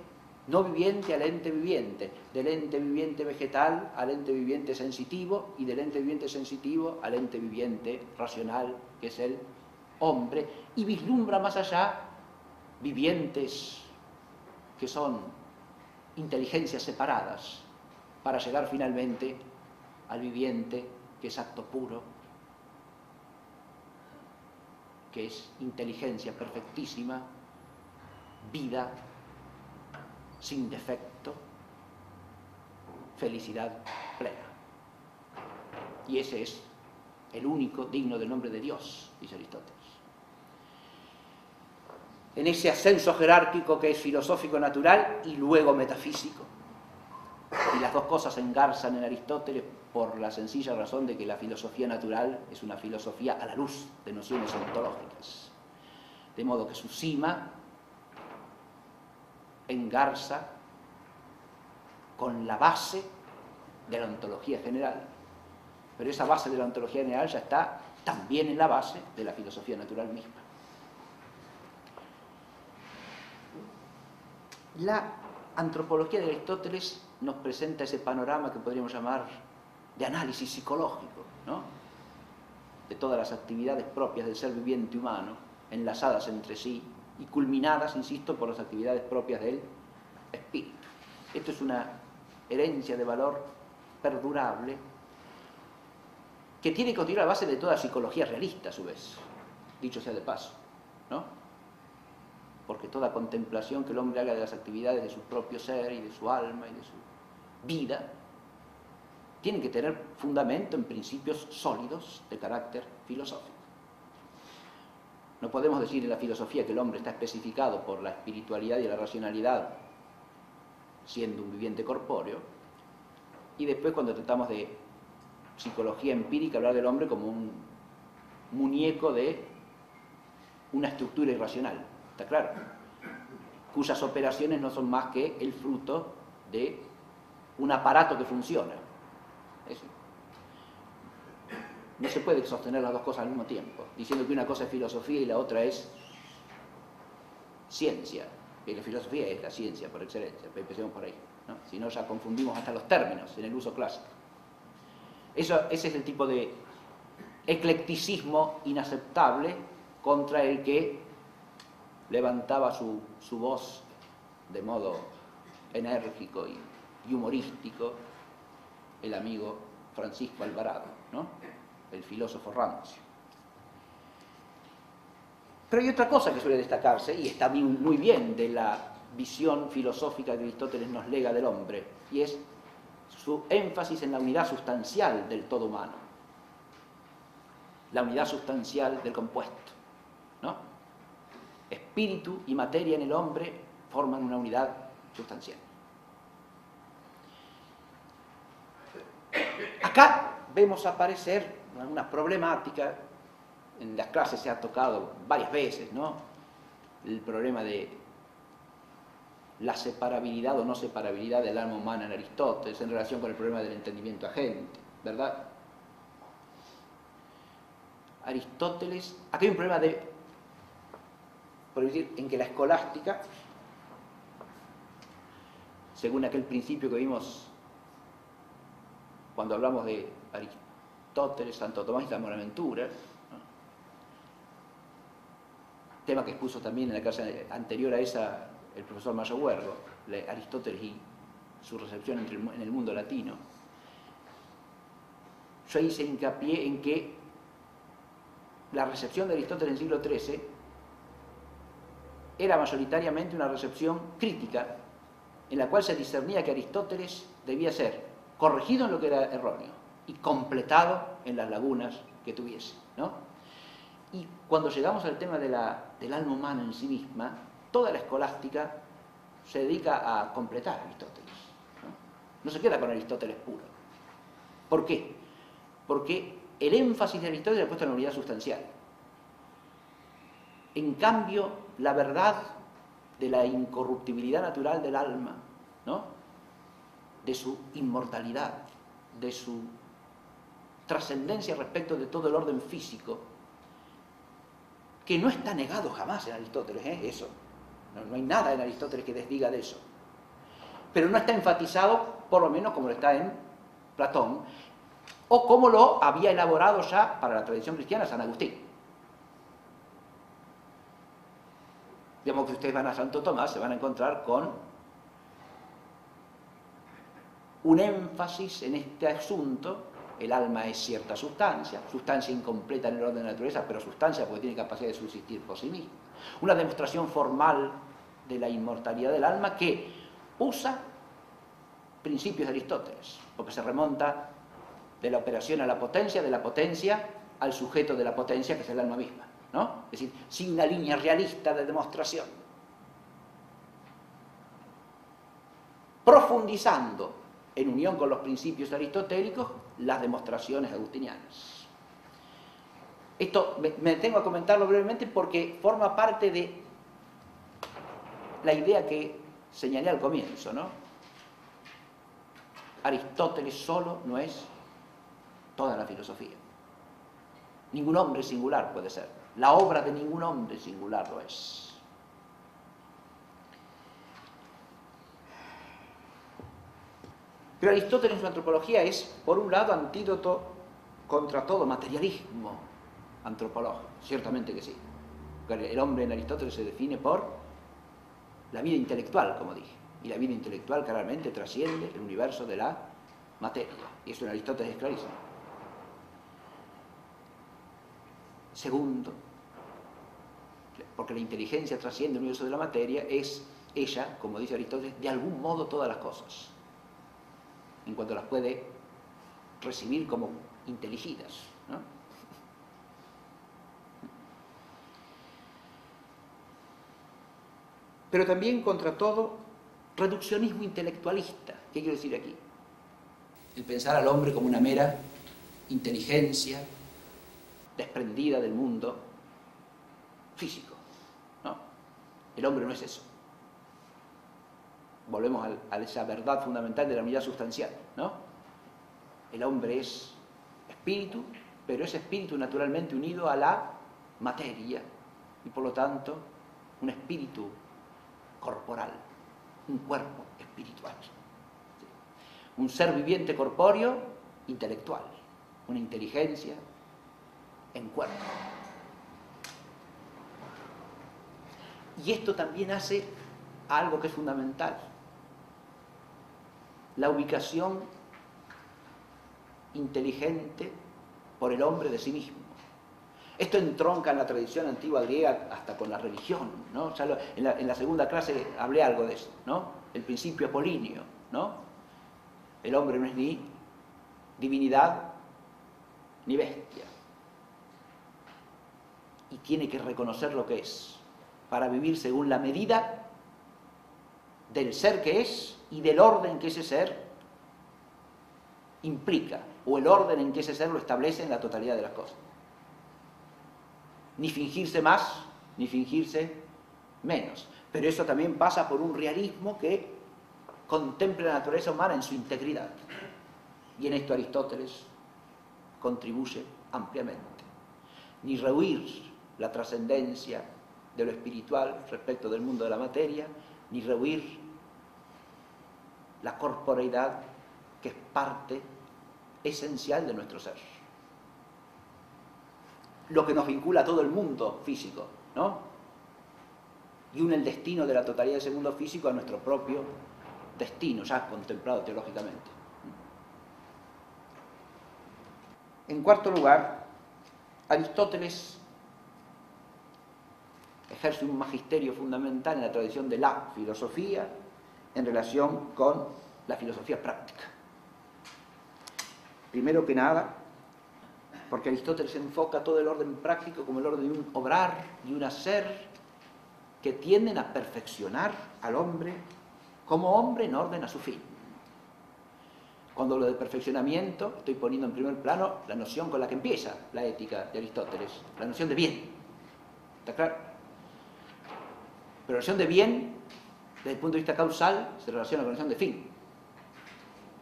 no viviente al ente viviente, del ente viviente vegetal al ente viviente sensitivo y del ente viviente sensitivo al ente viviente racional, que es el hombre, y vislumbra más allá vivientes que son inteligencias separadas para llegar finalmente al viviente que es acto puro, que es inteligencia perfectísima, vida sin defecto, felicidad plena. Y ese es el único digno del nombre de Dios, dice Aristóteles. En ese ascenso jerárquico que es filosófico natural y luego metafísico. Y las dos cosas engarzan en Aristóteles por la sencilla razón de que la filosofía natural es una filosofía a la luz de nociones ontológicas. De modo que su cima engarza con la base de la ontología general. Pero esa base de la ontología general ya está también en la base de la filosofía natural misma. La antropología de Aristóteles nos presenta ese panorama que podríamos llamar de análisis psicológico, ¿no? de todas las actividades propias del ser viviente humano, enlazadas entre sí y culminadas, insisto, por las actividades propias del espíritu. Esto es una herencia de valor perdurable que tiene que continuar a base de toda psicología realista, a su vez, dicho sea de paso, ¿no? Porque toda contemplación que el hombre haga de las actividades de su propio ser y de su alma y de su vida tiene que tener fundamento en principios sólidos de carácter filosófico. No podemos decir en la filosofía que el hombre está especificado por la espiritualidad y la racionalidad siendo un viviente corpóreo, y después cuando tratamos de psicología empírica hablar del hombre como un muñeco de una estructura irracional, ¿está claro? Cuyas operaciones no son más que el fruto de un aparato que funciona. No se puede sostener las dos cosas al mismo tiempo, diciendo que una cosa es filosofía y la otra es ciencia. Y la filosofía es la ciencia por excelencia, empecemos por ahí. Si no, ya confundimos hasta los términos en el uso clásico. Eso, ese es el tipo de eclecticismo inaceptable contra el que levantaba su, voz de modo enérgico y, humorístico el amigo Francisco Alvarado, ¿no? el filósofo Ramos. Pero hay otra cosa que suele destacarse, y está muy bien de la visión filosófica que Aristóteles nos lega del hombre, y es su énfasis en la unidad sustancial del todo humano, la unidad sustancial del compuesto. Espíritu y materia en el hombre forman una unidad sustancial. Acá vemos aparecer una problemática en las clases se ha tocado varias veces, ¿no? El problema de la separabilidad o no separabilidad del alma humana en Aristóteles en relación con el problema del entendimiento agente, ¿verdad? Aristóteles, aquí hay un problema de, decir, en que la escolástica, según aquel principio que vimos cuando hablamos de Aristóteles, Santo Tomás y la Buenaventura, tema que expuso también en la clase anterior a esa el profesor Mayo Huergo, Aristóteles y su recepción en el mundo latino. Yo hice hincapié en que la recepción de Aristóteles en el siglo XIII era mayoritariamente una recepción crítica en la cual se discernía que Aristóteles debía ser corregido en lo que era erróneo y completado en las lagunas que tuviese. ¿no? Y cuando llegamos al tema del alma humana en sí misma, toda la escolástica se dedica a completar a Aristóteles. ¿no? no se queda con Aristóteles puro. ¿Por qué? Porque el énfasis de Aristóteles ha puesto en la unidad sustancial. En cambio, la verdad de la incorruptibilidad natural del alma, ¿no? de su inmortalidad, de su trascendencia respecto de todo el orden físico, que no está negado jamás en Aristóteles, ¿eh? eso. No, no hay nada en Aristóteles que desdiga de eso. Pero no está enfatizado, por lo menos como lo está en Platón, o como lo había elaborado ya para la tradición cristiana San Agustín. Digamos que ustedes van a Santo Tomás, se van a encontrar con un énfasis en este asunto. El alma es cierta sustancia, sustancia incompleta en el orden de la naturaleza, pero sustancia porque tiene capacidad de subsistir por sí misma. Una demostración formal de la inmortalidad del alma que usa principios de Aristóteles, porque se remonta de la operación a la potencia, de la potencia al sujeto de la potencia, que es el alma misma. ¿No? Es decir, sin una línea realista de demostración. Profundizando en unión con los principios aristotélicos las demostraciones agustinianas. Esto me, me tengo a comentarlo brevemente porque forma parte de la idea que señalé al comienzo, ¿no? Aristóteles solo no es toda la filosofía. Ningún hombre singular puede ser. La obra de ningún hombre singular lo es. Pero Aristóteles en su antropología es, por un lado, antídoto contra todo materialismo antropológico. Ciertamente que sí. El hombre en Aristóteles se define por la vida intelectual, como dije. Y la vida intelectual claramente trasciende el universo de la materia. Y eso en Aristóteles es clarísimo. Segundo, porque la inteligencia trasciende el universo de la materia, es ella, como dice Aristóteles, de algún modo todas las cosas, en cuanto las puede recibir como inteligidas. ¿no? Pero también contra todo reduccionismo intelectualista. ¿Qué quiero decir aquí? El pensar al hombre como una mera inteligencia desprendida del mundo físico. No, el hombre no es eso. Volvemos a, esa verdad fundamental de la unidad sustancial. ¿no? El hombre es espíritu, pero es espíritu naturalmente unido a la materia y por lo tanto un espíritu corporal, un cuerpo espiritual. Un ser viviente corpóreo intelectual, una inteligencia en cuerpo. Y esto también hace algo que es fundamental, la ubicación inteligente por el hombre de sí mismo. Esto entronca en la tradición antigua griega hasta con la religión, ¿no? en, la, en, la, segunda clase hablé algo de eso, ¿no? El principio apolíneo, ¿no? El hombre no es ni divinidad ni bestia. Y tiene que reconocer lo que es para vivir según la medida del ser que es y del orden que ese ser implica, o el orden en que ese ser lo establece en la totalidad de las cosas. Ni fingirse más, ni fingirse menos. Pero eso también pasa por un realismo que contemple la naturaleza humana en su integridad. Y en esto Aristóteles contribuye ampliamente. Ni rehuir la trascendencia de lo espiritual respecto del mundo de la materia, ni rehuir la corporeidad que es parte esencial de nuestro ser. Lo que nos vincula a todo el mundo físico, ¿no? Y une el destino de la totalidad de ese mundo físico a nuestro propio destino, ya contemplado teológicamente. En cuarto lugar, Aristóteles ejerce un magisterio fundamental en la tradición de la filosofía en relación con la filosofía práctica. Primero que nada, porque Aristóteles enfoca todo el orden práctico como el orden de un obrar y un hacer que tienden a perfeccionar al hombre como hombre en orden a su fin. Cuando lo de perfeccionamiento, estoy poniendo en primer plano la noción con la que empieza la ética de Aristóteles, la noción de bien. ¿Está claro? Pero la noción de bien, desde el punto de vista causal, se relaciona con la noción de fin.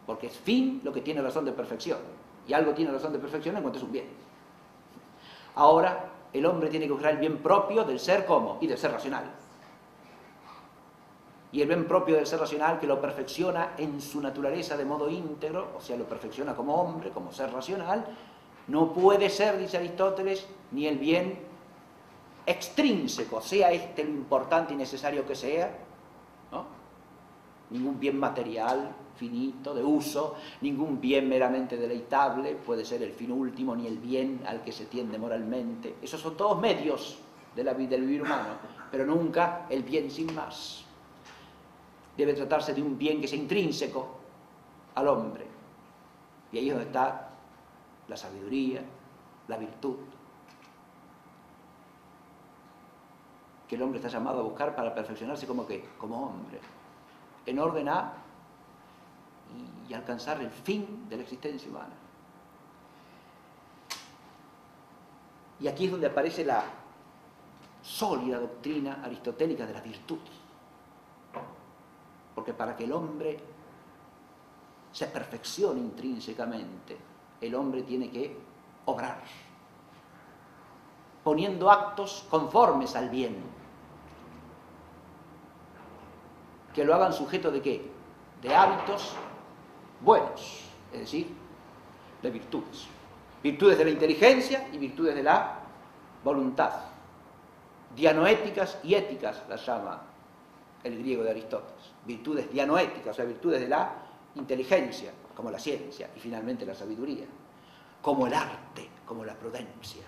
Porque es fin lo que tiene razón de perfección. Y algo tiene razón de perfección en cuanto es un bien. Ahora, el hombre tiene que buscar el bien propio del ser como y del ser racional. Y el bien propio del ser racional que lo perfecciona en su naturaleza de modo íntegro, o sea, lo perfecciona como hombre, como ser racional, no puede ser, dice Aristóteles, ni el bien extrínseco, sea este lo importante y necesario que sea, ¿no? ningún bien material finito, de uso, ningún bien meramente deleitable puede ser el fin último, ni el bien al que se tiende moralmente. Esos son todos medios de la del vivir humano, pero nunca el bien sin más. Debe tratarse de un bien que sea intrínseco al hombre. Y ahí es donde está la sabiduría, la virtud, que el hombre está llamado a buscar para perfeccionarse como que, como hombre, en orden a y alcanzar el fin de la existencia humana. Y aquí es donde aparece la sólida doctrina aristotélica de la virtud. Porque para que el hombre se perfeccione intrínsecamente, el hombre tiene que obrar, poniendo actos conformes al bien, que lo hagan sujeto de qué? De hábitos buenos, es decir, de virtudes. Virtudes de la inteligencia y virtudes de la voluntad. Dianoéticas y éticas las llama el griego de Aristóteles. Virtudes dianoéticas, o sea, virtudes de la inteligencia, como la ciencia, y finalmente la sabiduría, como el arte, como la prudencia.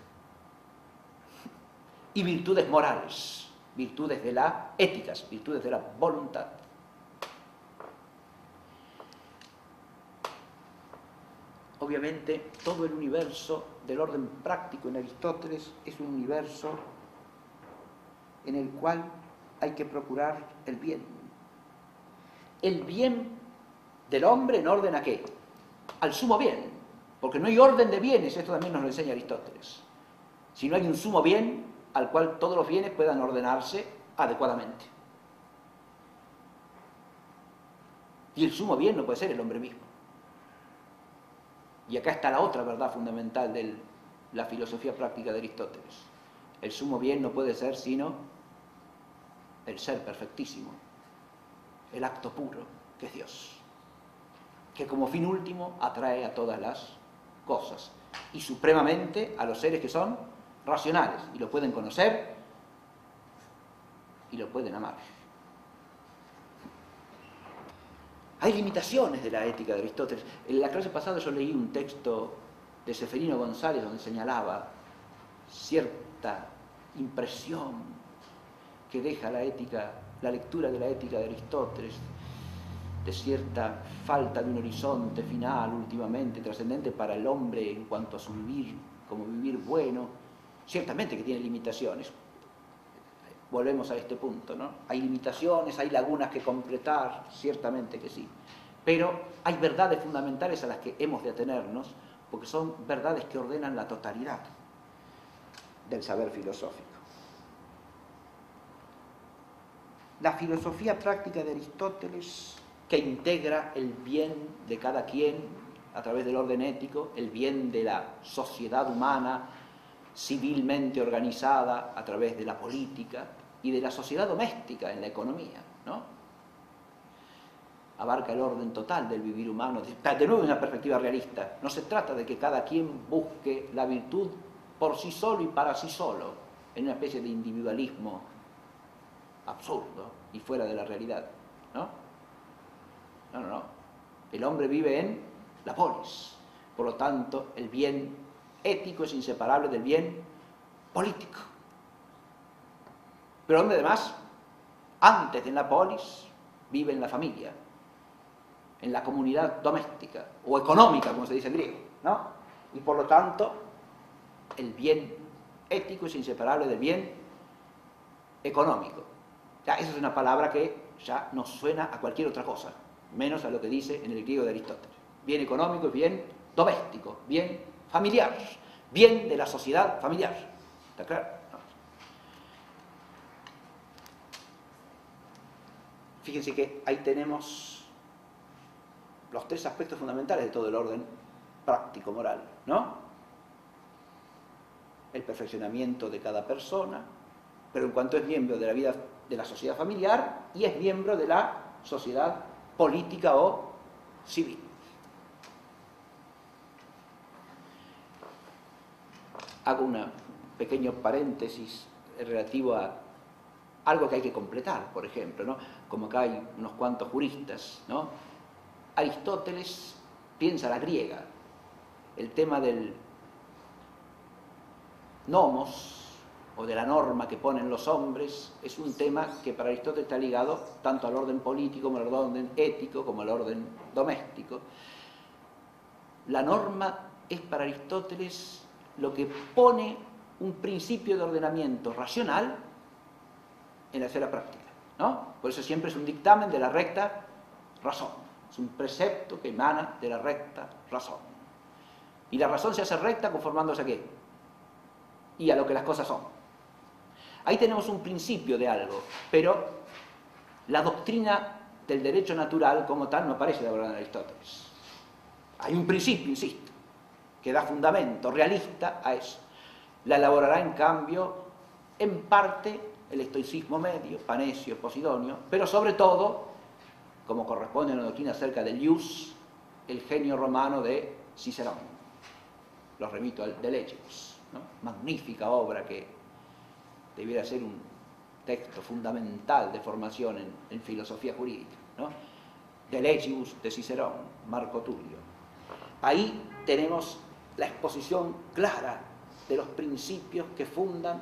Y virtudes morales, virtudes de la éticas, virtudes de la voluntad. obviamente todo el universo del orden práctico en Aristóteles es un universo en el cual hay que procurar el bien. El bien del hombre en orden a qué? Al sumo bien, porque no hay orden de bienes, esto también nos lo enseña Aristóteles. Si no hay un sumo bien al cual todos los bienes puedan ordenarse adecuadamente. Y el sumo bien no puede ser el hombre mismo. Y acá está la otra verdad fundamental de la filosofía práctica de Aristóteles. El sumo bien no puede ser sino el ser perfectísimo, el acto puro, que es Dios, que como fin último atrae a todas las cosas y supremamente a los seres que son racionales y lo pueden conocer y lo pueden amar. Hay limitaciones de la ética de Aristóteles. En la clase pasada yo leí un texto de Seferino González donde señalaba cierta impresión que deja la ética, la lectura de la ética de Aristóteles, de cierta falta de un horizonte final últimamente trascendente para el hombre en cuanto a su vivir, como vivir bueno, ciertamente que tiene limitaciones, volvemos a este punto, ¿no? Hay limitaciones, hay lagunas que completar, ciertamente que sí, pero hay verdades fundamentales a las que hemos de atenernos, porque son verdades que ordenan la totalidad del saber filosófico. La filosofía práctica de Aristóteles, que integra el bien de cada quien a través del orden ético, el bien de la sociedad humana civilmente organizada a través de la política, y de la sociedad doméstica en la economía, ¿no? Abarca el orden total del vivir humano, de nuevo una perspectiva realista. No se trata de que cada quien busque la virtud por sí solo y para sí solo, en una especie de individualismo absurdo y fuera de la realidad, ¿no? No, no, no. El hombre vive en la polis. Por lo tanto, el bien ético es inseparable del bien político. Pero además, antes de la polis, vive en la familia, en la comunidad doméstica o económica, como se dice en griego, ¿no? Y por lo tanto, el bien ético es inseparable del bien económico. Ya, esa es una palabra que ya nos suena a cualquier otra cosa, menos a lo que dice en el griego de Aristóteles. Bien económico y bien doméstico, bien familiar, bien de la sociedad familiar. ¿Está claro? Fíjense que ahí tenemos los tres aspectos fundamentales de todo el orden práctico moral, ¿no? El perfeccionamiento de cada persona, pero en cuanto es miembro de la vida de la sociedad familiar y es miembro de la sociedad política o civil. Hago un pequeño paréntesis relativo a algo que hay que completar, por ejemplo, ¿no? como acá hay unos cuantos juristas, ¿no? Aristóteles piensa la griega, el tema del nomos o de la norma que ponen los hombres es un tema que para Aristóteles está ligado tanto al orden político como al orden ético como al orden doméstico. La norma es para Aristóteles lo que pone un principio de ordenamiento racional en la esfera práctica. ¿no? Por eso siempre es un dictamen de la recta razón. Es un precepto que emana de la recta razón. Y la razón se hace recta conformándose a qué? Y a lo que las cosas son. Ahí tenemos un principio de algo, pero la doctrina del derecho natural como tal no aparece de hablar en Aristóteles. Hay un principio, insisto, que da fundamento realista a eso. La elaborará, en cambio, en parte el estoicismo medio, Panesio, Posidonio, pero sobre todo, como corresponde a la doctrina acerca del ius, el genio romano de Cicerón. Lo remito al de Legibus, magnífica obra que debiera ser un texto fundamental de formación en, filosofía jurídica. ¿no? De Legibus, de Cicerón, Marco Tulio. Ahí tenemos la exposición clara de los principios que fundan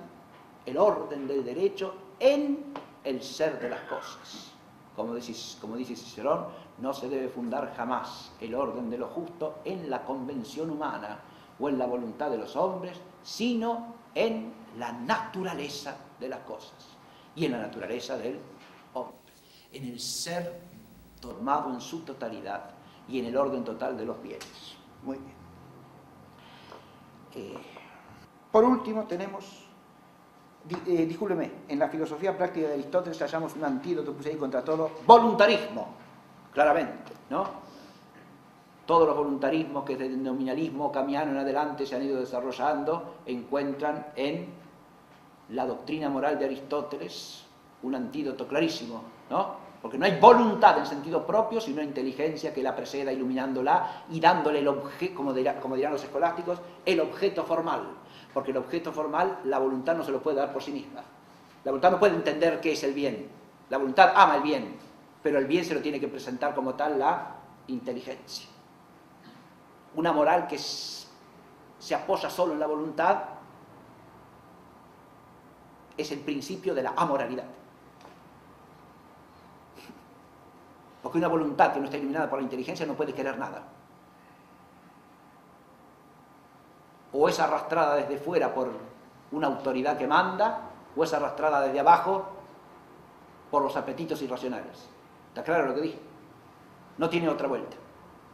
el orden del derecho en el ser de las cosas. Como dice, Cicerón, no se debe fundar jamás el orden de lo justo en la convención humana o en la voluntad de los hombres, sino en la naturaleza de las cosas y en la naturaleza del hombre, en el ser tomado en su totalidad y en el orden total de los bienes. Muy bien. Por último tenemos eh, discúlpeme, en la filosofía práctica de Aristóteles hallamos un antídoto ahí contra todo voluntarismo, claramente, ¿no? Todos los voluntarismos que desde el nominalismo camiano en adelante se han ido desarrollando encuentran en la doctrina moral de Aristóteles un antídoto clarísimo, ¿no? Porque no hay voluntad en sentido propio, sino inteligencia que la preceda iluminándola y dándole el objeto, como, como dirán los escolásticos, el objeto formal porque el objeto formal la voluntad no se lo puede dar por sí misma. La voluntad no puede entender qué es el bien. La voluntad ama el bien, pero el bien se lo tiene que presentar como tal la inteligencia. Una moral que se apoya solo en la voluntad es el principio de la amoralidad. Porque una voluntad que no está iluminada por la inteligencia no puede querer nada. o es arrastrada desde fuera por una autoridad que manda, o es arrastrada desde abajo por los apetitos irracionales. ¿Está claro lo que dije? No tiene otra vuelta.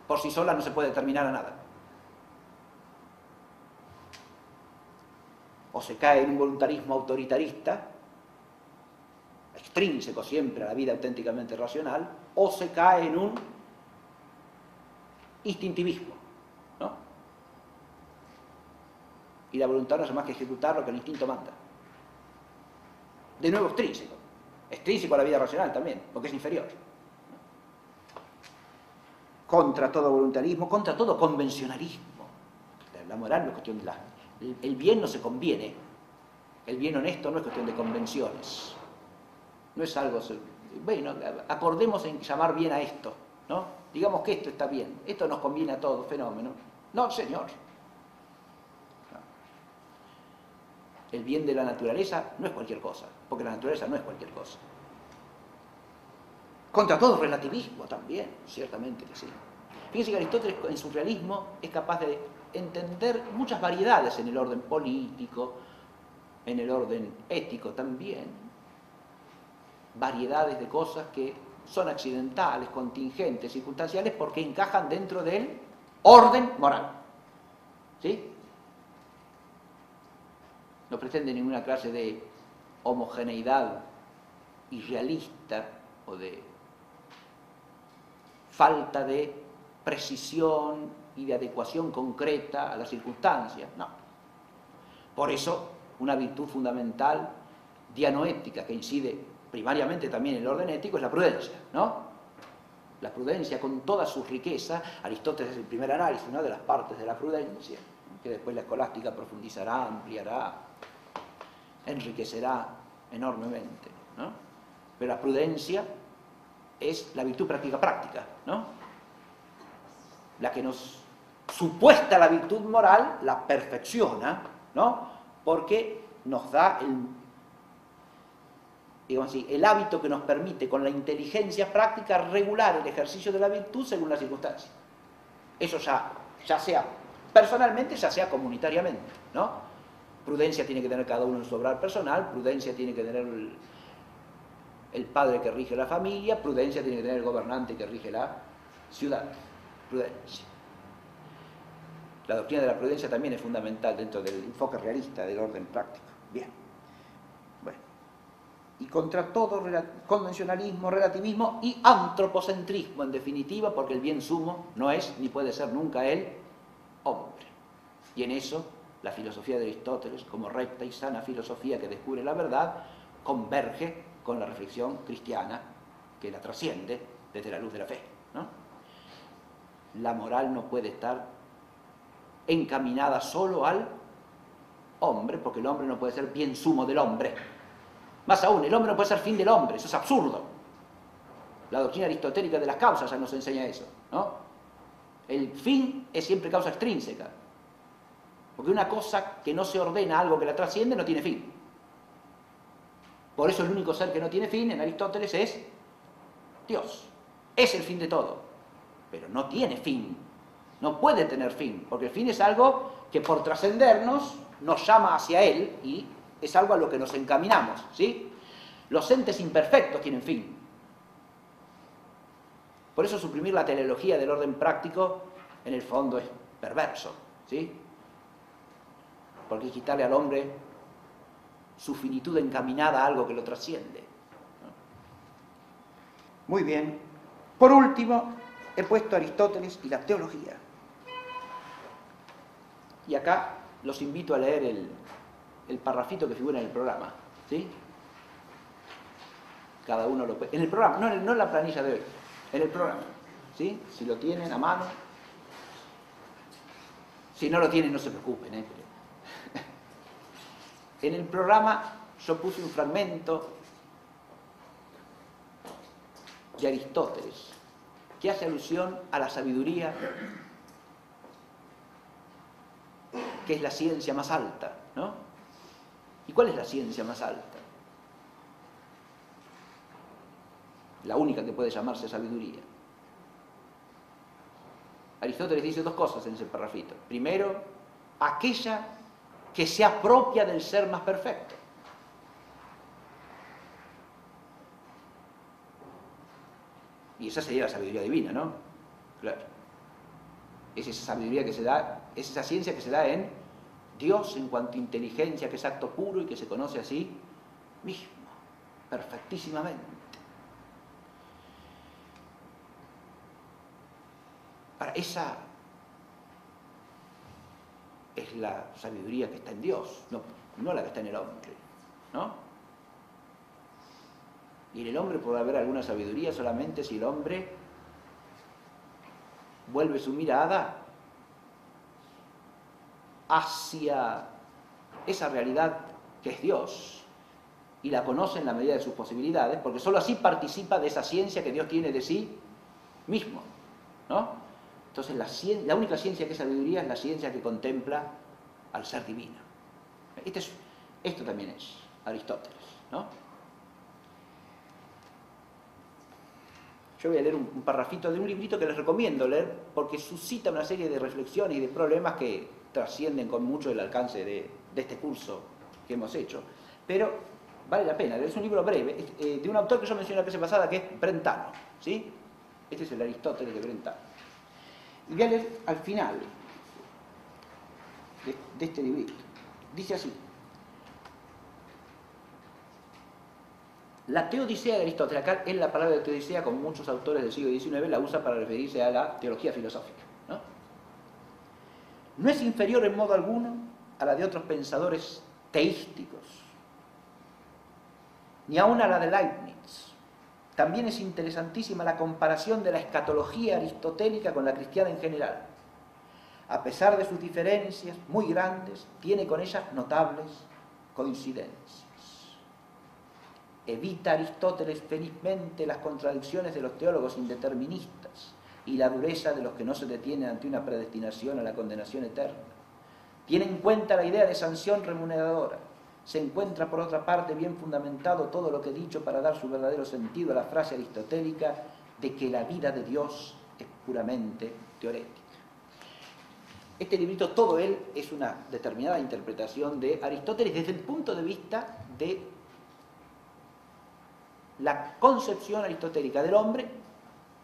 Por sí sola no se puede determinar a nada. O se cae en un voluntarismo autoritarista, extrínseco siempre a la vida auténticamente racional, o se cae en un instintivismo y la voluntad no es más que ejecutar lo que el instinto manda. De nuevo, extrínseco. Extrínseco a la vida racional también, porque es inferior. Contra todo voluntarismo, contra todo convencionalismo. La moral no es cuestión de la... El bien no se conviene. El bien honesto no es cuestión de convenciones. No es algo... Bueno, acordemos en llamar bien a esto, ¿no? Digamos que esto está bien, esto nos conviene a todos, fenómeno. No, señor. el bien de la naturaleza no es cualquier cosa, porque la naturaleza no es cualquier cosa. Contra todo relativismo también, ciertamente que sí. Fíjense que Aristóteles en su realismo es capaz de entender muchas variedades en el orden político, en el orden ético también, variedades de cosas que son accidentales, contingentes, circunstanciales, porque encajan dentro del orden moral. ¿Sí? No pretende ninguna clase de homogeneidad irrealista o de falta de precisión y de adecuación concreta a las circunstancias, no. Por eso, una virtud fundamental dianoética que incide primariamente también el orden ético es la prudencia, ¿no? La prudencia con toda su riqueza, Aristóteles es el primer análisis ¿no? de las partes de la prudencia, que después la escolástica profundizará, ampliará, enriquecerá enormemente, ¿no? Pero la prudencia es la virtud práctica práctica, ¿no? La que nos supuesta la virtud moral la perfecciona, ¿no? Porque nos da el, digamos así, el hábito que nos permite con la inteligencia práctica regular el ejercicio de la virtud según las circunstancias. Eso ya, ya sea personalmente, ya sea comunitariamente, ¿no? Prudencia tiene que tener cada uno en su obrar personal, prudencia tiene que tener el, el padre que rige la familia, prudencia tiene que tener el gobernante que rige la ciudad. Prudencia. La doctrina de la prudencia también es fundamental dentro del enfoque realista del orden práctico. Bien. Y contra todo convencionalismo, relativismo y antropocentrismo, en definitiva, porque el bien sumo no es ni puede ser nunca el hombre. Y en eso la filosofía de Aristóteles, como recta y sana filosofía que descubre la verdad, converge con la reflexión cristiana que la trasciende desde la luz de la fe. La moral no puede estar encaminada solo al hombre, porque el hombre no puede ser bien sumo del hombre. Más aún, el hombre no puede ser fin del hombre, eso es absurdo. La doctrina aristotélica de las causas ya nos enseña eso. ¿no? El fin es siempre causa extrínseca, porque una cosa que no se ordena, algo que la trasciende, no tiene fin. Por eso el único ser que no tiene fin en Aristóteles es Dios. Es el fin de todo, pero no tiene fin. No puede tener fin, porque el fin es algo que por trascendernos nos llama hacia Él y es algo a lo que nos encaminamos. ¿sí? Los entes imperfectos tienen fin. Por eso suprimir la teleología del orden práctico en el fondo es perverso. ¿sí? Porque quitarle al hombre su finitud encaminada a algo que lo trasciende. Muy bien. Por último, he puesto Aristóteles y la teología. Y acá los invito a leer el, el parrafito que figura en el programa. ¿Sí? Cada uno lo En el programa, no en, la planilla de hoy, en el programa. ¿Sí? Si lo tienen a mano. Si no lo tienen, no se preocupen. ¿eh? (laughs) En el programa yo puse un fragmento de Aristóteles que hace alusión a la sabiduría que es la ciencia más alta, ¿no? ¿Y cuál es la ciencia más alta? La única que puede llamarse sabiduría. Aristóteles dice dos cosas en ese parrafito. Primero, aquella que se apropia del ser más perfecto. Y esa sería la sabiduría divina, ¿no? Claro. Es esa sabiduría que se da, es esa ciencia que se da en Dios en cuanto a inteligencia, que es acto puro y que se conoce así mismo, perfectísimamente. Para esa es la sabiduría que está en Dios, no, la que está en el hombre. ¿no? Y en el hombre puede haber alguna sabiduría solamente si el hombre vuelve su mirada hacia esa realidad que es Dios y la conoce en la medida de sus posibilidades, porque sólo así participa de esa ciencia que Dios tiene de sí mismo. ¿no? Entonces la, única ciencia que es sabiduría es la ciencia que contempla al ser divino. Este esto también es Aristóteles. ¿no? Yo voy a leer un, un parrafito de un librito que les recomiendo leer porque suscita una serie de reflexiones y de problemas que trascienden con mucho el alcance de, este curso que hemos hecho. Pero vale la pena, es un libro breve, eh, de un autor que yo mencioné la clase pasada que es Brentano. ¿sí? Este es el Aristóteles de Brentano. Y voy a leer al final de, de este librito. Dice así. La teodicea de Aristóteles, acá es la palabra de teodicea, como muchos autores del siglo XIX la usa para referirse a la teología filosófica. ¿No? es inferior en modo alguno a la de otros pensadores teísticos, ni aún a la de Leibniz. También es interesantísima la comparación de la escatología aristotélica con la cristiana en general. A pesar de sus diferencias muy grandes, tiene con ellas notables coincidencias. Evita Aristóteles felizmente las contradicciones de los teólogos indeterministas y la dureza de los que no se detienen ante una predestinación a la condenación eterna. Tiene en cuenta la idea de sanción remuneradora. Se encuentra, por otra parte, bien fundamentado todo lo que he dicho para dar su verdadero sentido a la frase aristotélica de que la vida de Dios es puramente teorética. Este librito, todo él, es una determinada interpretación de Aristóteles desde el punto de vista de la concepción aristotélica del hombre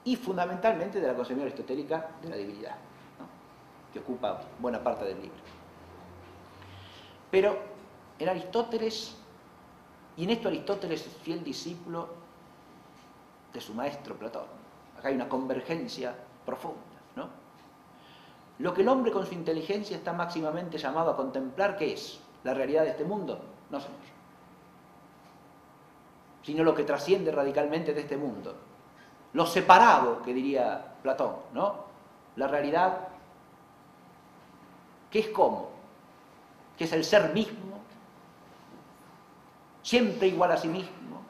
y fundamentalmente de la concepción aristotélica de la divinidad, que ocupa buena parte del libro. Pero en Aristóteles, y en esto Aristóteles es fiel discípulo de su maestro Platón, acá hay una convergencia profunda. ¿no? Lo que el hombre con su inteligencia está máximamente llamado a contemplar, ¿qué es? ¿La realidad de este mundo? No, señor sino lo que trasciende radicalmente de este mundo. Lo separado, que diría Platón, ¿no? La realidad, que es como, que es el ser mismo, siempre igual a sí mismo,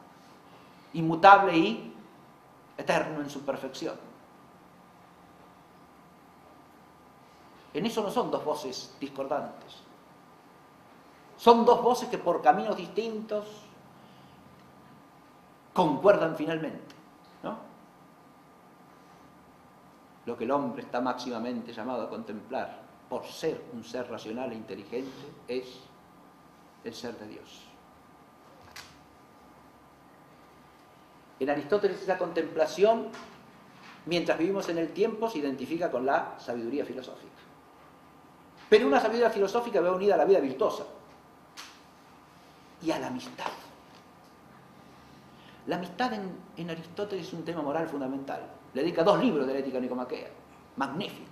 inmutable y eterno en su perfección. En eso no son dos voces discordantes. Son dos voces que por caminos distintos concuerdan finalmente. ¿no? Lo que el hombre está máximamente llamado a contemplar por ser un ser racional e inteligente es el ser de Dios. En Aristóteles esa contemplación, mientras vivimos en el tiempo, se identifica con la sabiduría filosófica. Pero una sabiduría filosófica va unida a la vida virtuosa y a la amistad. La amistad en, en, Aristóteles es un tema moral fundamental. Le dedica dos libros de la ética nicomaquea. Magnífico.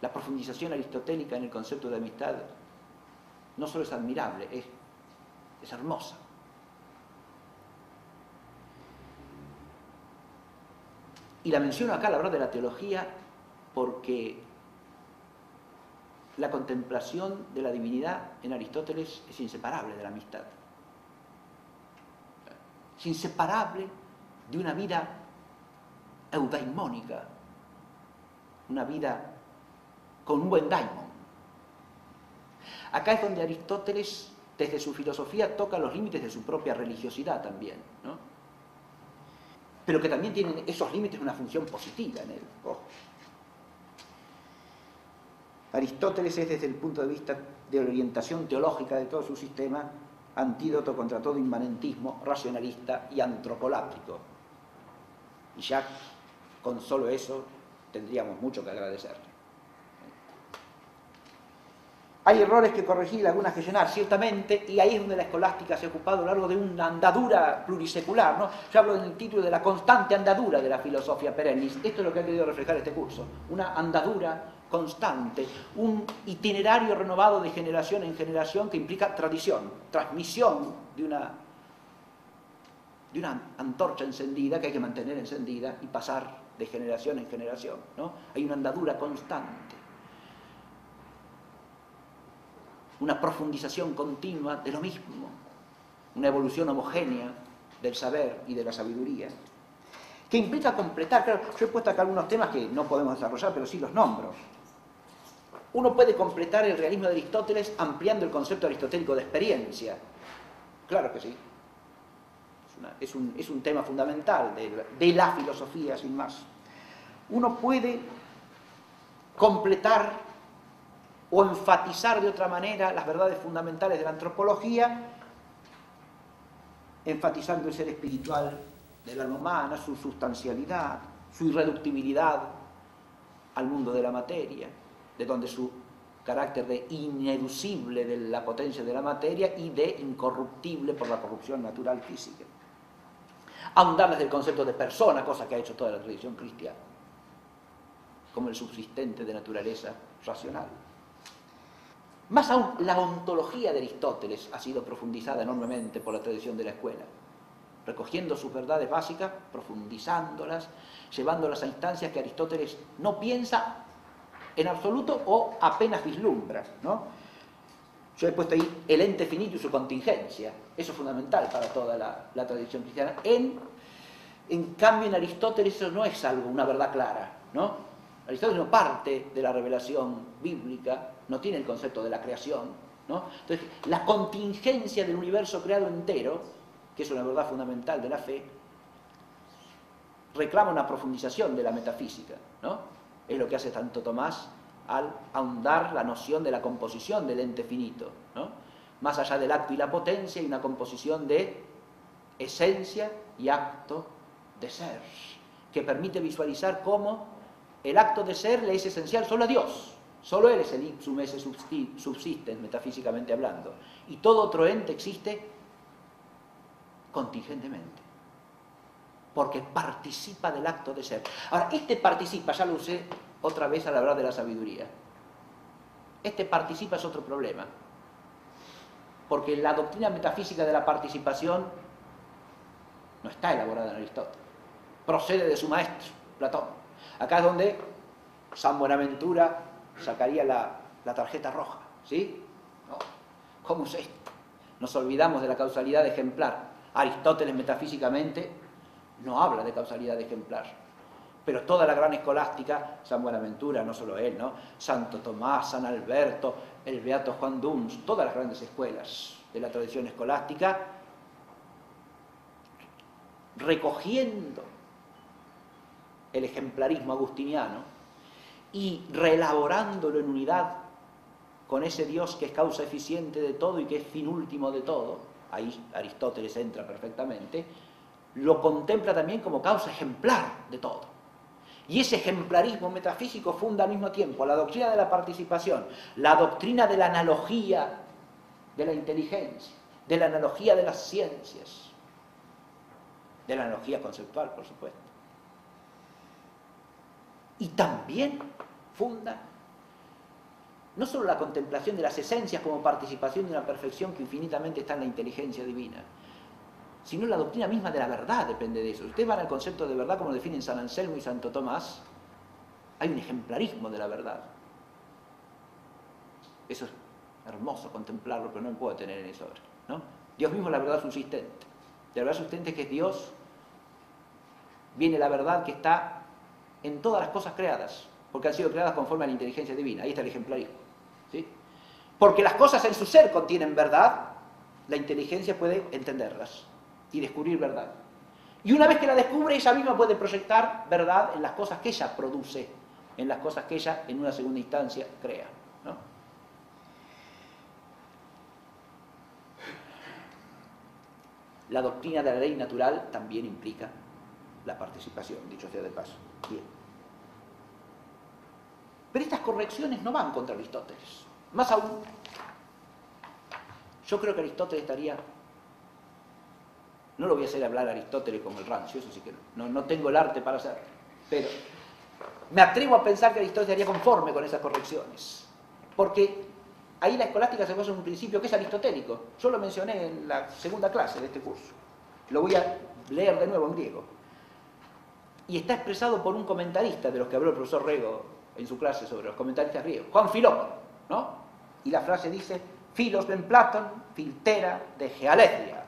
La profundización aristotélica en el concepto de amistad no solo es admirable, es, hermosa. Y la menciono acá a la hora de la teología porque la contemplación de la divinidad en Aristóteles es inseparable de la amistad. Inseparable de una vida eudaimónica, una vida con un buen daimon. Acá es donde Aristóteles, desde su filosofía, toca los límites de su propia religiosidad también, ¿no? Pero que también tienen esos límites una función positiva en él. Aristóteles es desde el punto de vista de orientación teológica de todo su sistema antídoto contra todo inmanentismo racionalista y antropolátrico. Y ya con solo eso tendríamos mucho que agradecerle. Hay errores que corregir y lagunas que llenar, ciertamente, y ahí es donde la escolástica se ha ocupado a lo largo de una andadura plurisecular. ¿no? Yo hablo en el título de la constante andadura de la filosofía perennis. Esto es lo que ha querido reflejar este curso. Una andadura constante, un itinerario renovado de generación en generación que implica tradición, transmisión de una, de una antorcha encendida que hay que mantener encendida y pasar de generación en generación. ¿no? Hay una andadura constante, una profundización continua de lo mismo, una evolución homogénea del saber y de la sabiduría que implica completar, claro, yo he puesto acá algunos temas que no podemos desarrollar, pero sí los nombro. Uno puede completar el realismo de Aristóteles ampliando el concepto aristotélico de experiencia. Claro que sí. Es, un, es un, tema fundamental de, de la filosofía, sin más. Uno puede completar o enfatizar de otra manera las verdades fundamentales de la antropología, enfatizando el ser espiritual del alma humana, su sustancialidad, su irreductibilidad al mundo de la materia, de donde su carácter de ineducible de la potencia de la materia y de incorruptible por la corrupción natural física. Ahondar desde el concepto de persona, cosa que ha hecho toda la tradición cristiana, como el subsistente de naturaleza racional. Más aún, la ontología de Aristóteles ha sido profundizada enormemente por la tradición de la escuela, recogiendo sus verdades básicas, profundizándolas, llevándolas a instancias que Aristóteles no piensa en absoluto o apenas vislumbra. ¿no? Yo he puesto ahí el ente finito y su contingencia, eso es fundamental para toda la, tradición cristiana. En, en cambio, en Aristóteles eso no es algo, una verdad clara. ¿no? Aristóteles no parte de la revelación bíblica, no tiene el concepto de la creación. ¿no? Entonces, la contingencia del universo creado entero, que es una verdad fundamental de la fe, reclama una profundización de la metafísica. ¿no? Es lo que hace tanto Tomás al ahondar la noción de la composición del ente finito. ¿no? Más allá del acto y la potencia, hay una composición de esencia y acto de ser, que permite visualizar cómo el acto de ser le es esencial solo a Dios. Solo Él es el ipsum esse subsiste, metafísicamente hablando. Y todo otro ente existe contingentemente. Porque participa del acto de ser. Ahora, este participa, ya lo usé otra vez al hablar de la sabiduría. Este participa es otro problema. Porque la doctrina metafísica de la participación no está elaborada en Aristóteles. Procede de su maestro, Platón. Acá es donde San Buenaventura sacaría la, tarjeta roja. ¿Sí? ¿Cómo es esto? Nos olvidamos de la causalidad ejemplar. Aristóteles metafísicamente no habla de causalidad ejemplar. Pero toda la gran escolástica, San Buenaventura, no solo él, ¿no? Santo Tomás, San Alberto, el Beato Juan Duns, todas las grandes escuelas de la tradición escolástica, recogiendo el ejemplarismo agustiniano, y reelaborándolo en unidad con ese Dios que es causa eficiente de todo y que es fin último de todo, ahí Aristóteles entra perfectamente, lo contempla también como causa ejemplar de todo. Y ese ejemplarismo metafísico funda al mismo tiempo la doctrina de la participación, la doctrina de la analogía de la inteligencia, de la analogía de las ciencias, de la analogía conceptual, por supuesto. Y también funda no solo la contemplación de las esencias como participación de una perfección que infinitamente está en la inteligencia divina, sino la doctrina misma de la verdad depende de eso. Ustedes van al concepto de verdad como lo definen San Anselmo y Santo Tomás, hay un ejemplarismo de la verdad. Eso es hermoso contemplarlo, pero no puedo tener en eso ahora. ¿no? Dios mismo es la verdad subsistente. La verdad subsistente que es Dios, viene la verdad que está en todas las cosas creadas porque han sido creadas conforme a la inteligencia divina. Ahí está el ejemplarismo. ¿sí? Porque las cosas en su ser contienen verdad, la inteligencia puede entenderlas y descubrir verdad. Y una vez que la descubre, ella misma puede proyectar verdad en las cosas que ella produce, en las cosas que ella en una segunda instancia crea. La doctrina de la ley natural también implica la participación, dicho sea de paso. Bien. Pero estas correcciones no van contra Aristóteles. Más aún, yo creo que Aristóteles estaría... No lo voy a hacer hablar a Aristóteles como el rancio, eso sí que no. no. tengo el arte para hacerlo. Pero me atrevo a pensar que Aristóteles estaría conforme con esas correcciones. Porque ahí la escolástica se basa en un principio que es aristotélico. Yo lo mencioné en la segunda clase de este curso. Lo voy a leer de nuevo en griego. Y está expresado por un comentarista de los que habló el profesor Rego en su clase sobre los comentaristas griegos, Juan Filón, ¿no? Y la frase dice, Filos ben Platón, filtera de Gealetria.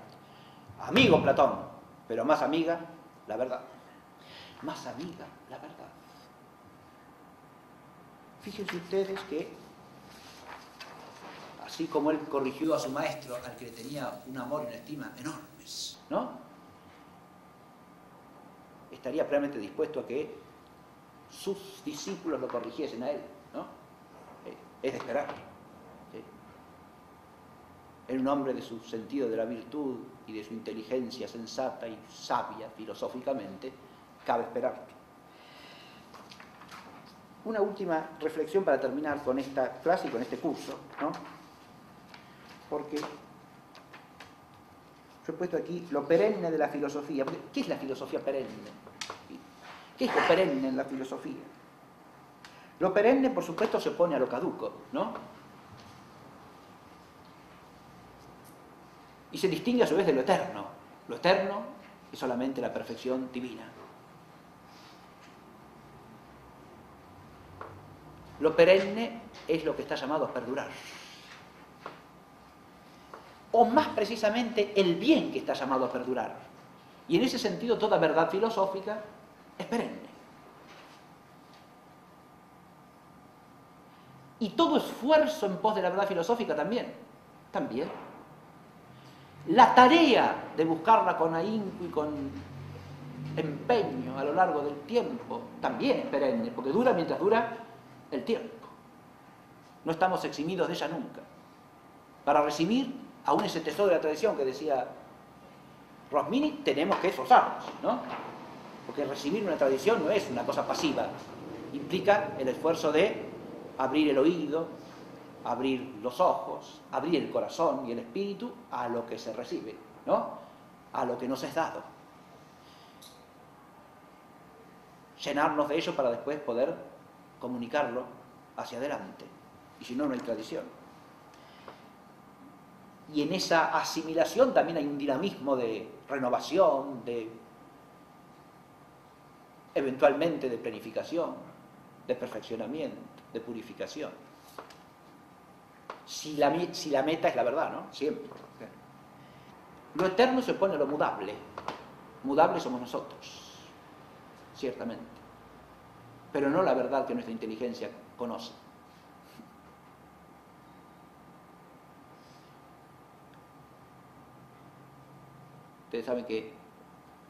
Amigo Platón, pero más amiga la verdad. Más amiga la verdad. Fíjense ustedes que, así como él corrigió a su maestro, al que le tenía un amor y una estima enormes, ¿no? estaría plenamente dispuesto a que sus discípulos lo corrigiesen a él, ¿no? Eh, es de esperar. ¿sí? Era un hombre de su sentido de la virtud y de su inteligencia sensata y sabia filosóficamente, cabe esperar. Una última reflexión para terminar con esta clase y con este curso, ¿no? Porque yo he puesto aquí lo perenne de la filosofía. ¿Qué es la filosofía perenne? ¿Qué es lo perenne en la filosofía? Lo perenne, por supuesto, se opone a lo caduco, ¿no? Y se distingue a su vez de lo eterno. Lo eterno es solamente la perfección divina. Lo perenne es lo que está llamado a perdurar. O más precisamente, el bien que está llamado a perdurar. Y en ese sentido, toda verdad filosófica es perenne. Y todo esfuerzo en pos de la verdad filosófica también. También. La tarea de buscarla con ahínco y con empeño a lo largo del tiempo también es perenne, porque dura mientras dura el tiempo. No estamos eximidos de ella nunca. Para recibir aún ese tesoro de la tradición que decía Rosmini, tenemos que esforzarnos, ¿no? Porque recibir una tradición no es una cosa pasiva, implica el esfuerzo de abrir el oído, abrir los ojos, abrir el corazón y el espíritu a lo que se recibe, ¿no? A lo que nos es dado. Llenarnos de ello para después poder comunicarlo hacia adelante. Y si no, no hay tradición. Y en esa asimilación también hay un dinamismo de renovación, de eventualmente de planificación, de perfeccionamiento, de purificación. Si la, meta es la verdad, ¿no? Siempre. Lo eterno se opone a lo mudable. Mudable somos nosotros, ciertamente pero no la verdad que nuestra inteligencia conoce. Ustedes saben que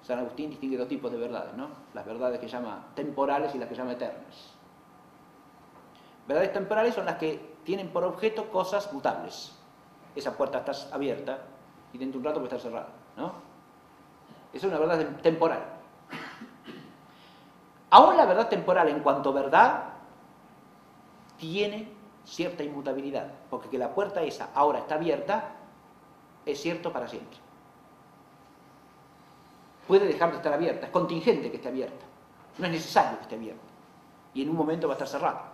San Agustín distingue dos tipos de verdades, ¿no? Las verdades que llama temporales y las que llama eternas. Verdades temporales son las que tienen por objeto cosas mutables. Esa puerta está abierta y dentro de un rato puede estar cerrada, ¿no? Esa es una verdad temporal. Aún la verdad temporal en cuanto verdad tiene cierta inmutabilidad, porque que la puerta esa ahora está abierta es cierto para siempre. Puede dejar de estar abierta, es contingente que esté abierta, no es necesario que esté abierta, y en un momento va a estar cerrada,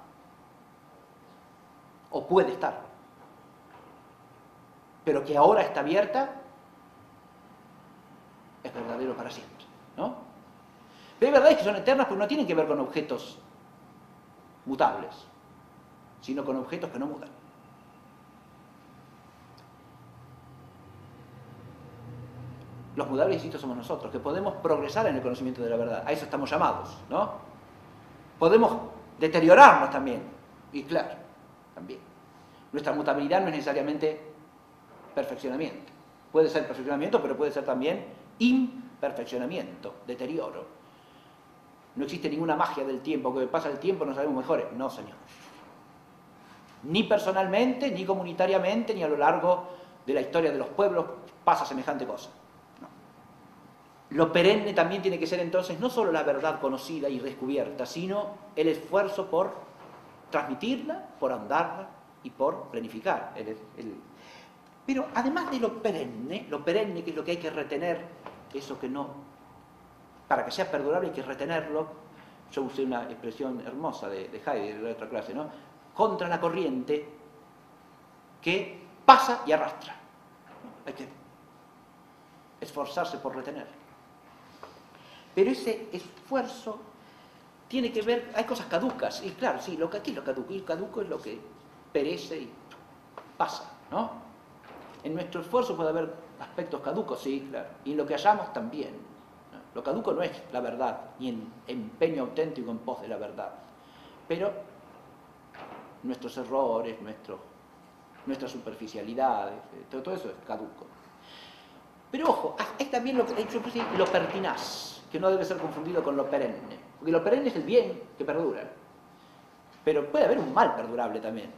o puede estar, pero que ahora está abierta es verdadero para siempre, ¿no? Pero hay verdades que son eternas porque no tienen que ver con objetos mutables, sino con objetos que no mutan. Los mudables, insisto, somos nosotros, que podemos progresar en el conocimiento de la verdad. A eso estamos llamados, ¿no? Podemos deteriorarnos también. Y claro, también. Nuestra mutabilidad no es necesariamente perfeccionamiento. Puede ser perfeccionamiento, pero puede ser también imperfeccionamiento, deterioro. No existe ninguna magia del tiempo, que pasa el tiempo nos sabemos mejores. No, Señor. Ni personalmente, ni comunitariamente, ni a lo largo de la historia de los pueblos pasa semejante cosa. Lo perenne también tiene que ser entonces no solo la verdad conocida y descubierta, sino el esfuerzo por transmitirla, por andarla y por planificar. Pero además de lo perenne, lo perenne que es lo que hay que retener, eso que no para que sea perdurable hay que retenerlo. Yo usé una expresión hermosa de, de Heidegger de otra clase, ¿no? Contra la corriente que pasa y arrastra. Hay que esforzarse por retenerlo. Pero ese esfuerzo tiene que ver, hay cosas caducas, y claro, sí, lo que aquí es lo caduco, y el caduco es lo que perece y pasa, ¿no? En nuestro esfuerzo puede haber aspectos caducos, sí, claro, y en lo que hallamos también. Lo caduco no es la verdad, ni el empeño auténtico en pos de la verdad. Pero nuestros errores, nuestras superficialidades, todo, eso es caduco. Pero ojo, es también lo, lo pertinaz, que no debe ser confundido con lo perenne, porque lo perenne es el bien que perdura, pero puede haber un mal perdurable también.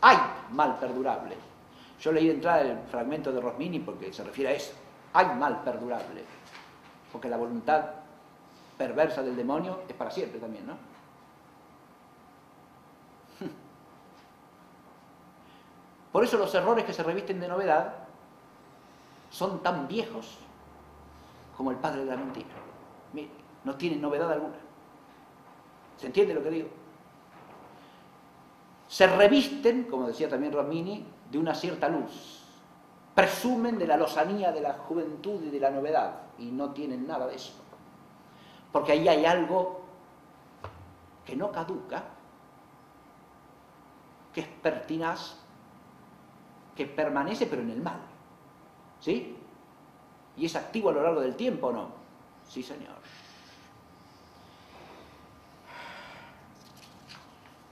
Hay mal perdurable. Yo leí de entrada el fragmento de Rosmini porque se refiere a eso. Hay mal perdurable, porque la voluntad perversa del demonio es para siempre también, ¿no? (laughs) Por eso los errores que se revisten de novedad son tan viejos como el padre de la mentira. No tienen novedad alguna. ¿Se entiende lo que digo? Se revisten, como decía también Romini, de una cierta luz. Presumen de la lozanía de la juventud y de la novedad y no tienen nada de eso. Porque ahí hay algo que no caduca, que es pertinaz, que permanece pero en el mal. ¿Sí? ¿Y es activo a lo largo del tiempo o no? Sí, señor.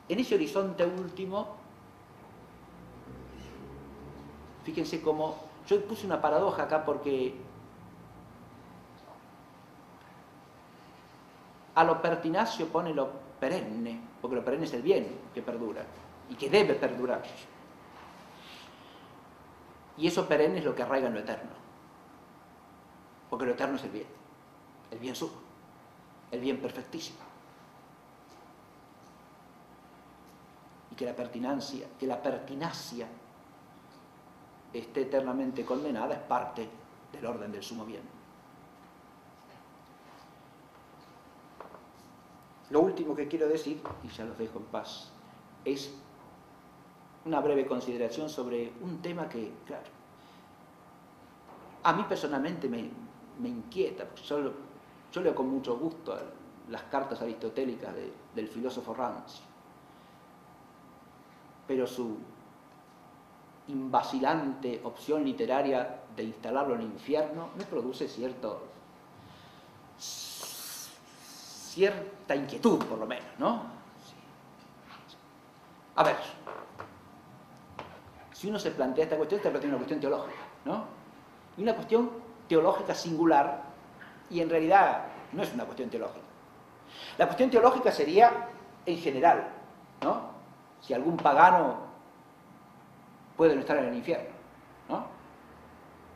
En ese horizonte último, fíjense cómo, yo puse una paradoja acá porque a lo pertinacio pone lo perenne, porque lo perenne es el bien que perdura y que debe perdurar. Y eso perenne es lo que arraiga en lo eterno. Porque lo eterno es el bien, el bien sumo, el bien perfectísimo. Que la pertinacia, esté eternamente condenada es parte del orden del sumo bien. Lo último que quiero decir, y ya los dejo en paz, es una breve consideración sobre un tema que, claro, a mí personalmente me, inquieta, porque yo, leo con mucho gusto las cartas aristotélicas del filósofo Rancio, pero su invacilante opción literaria de instalarlo en el infierno me produce cierto, cierta inquietud, por lo menos, ¿no? A ver, si uno se plantea esta cuestión, está planteando una cuestión teológica, ¿no? Y una cuestión teológica singular, y en realidad no es una cuestión teológica. La cuestión teológica sería en general, ¿no? Si algún pagano puede no estar en el infierno, ¿no?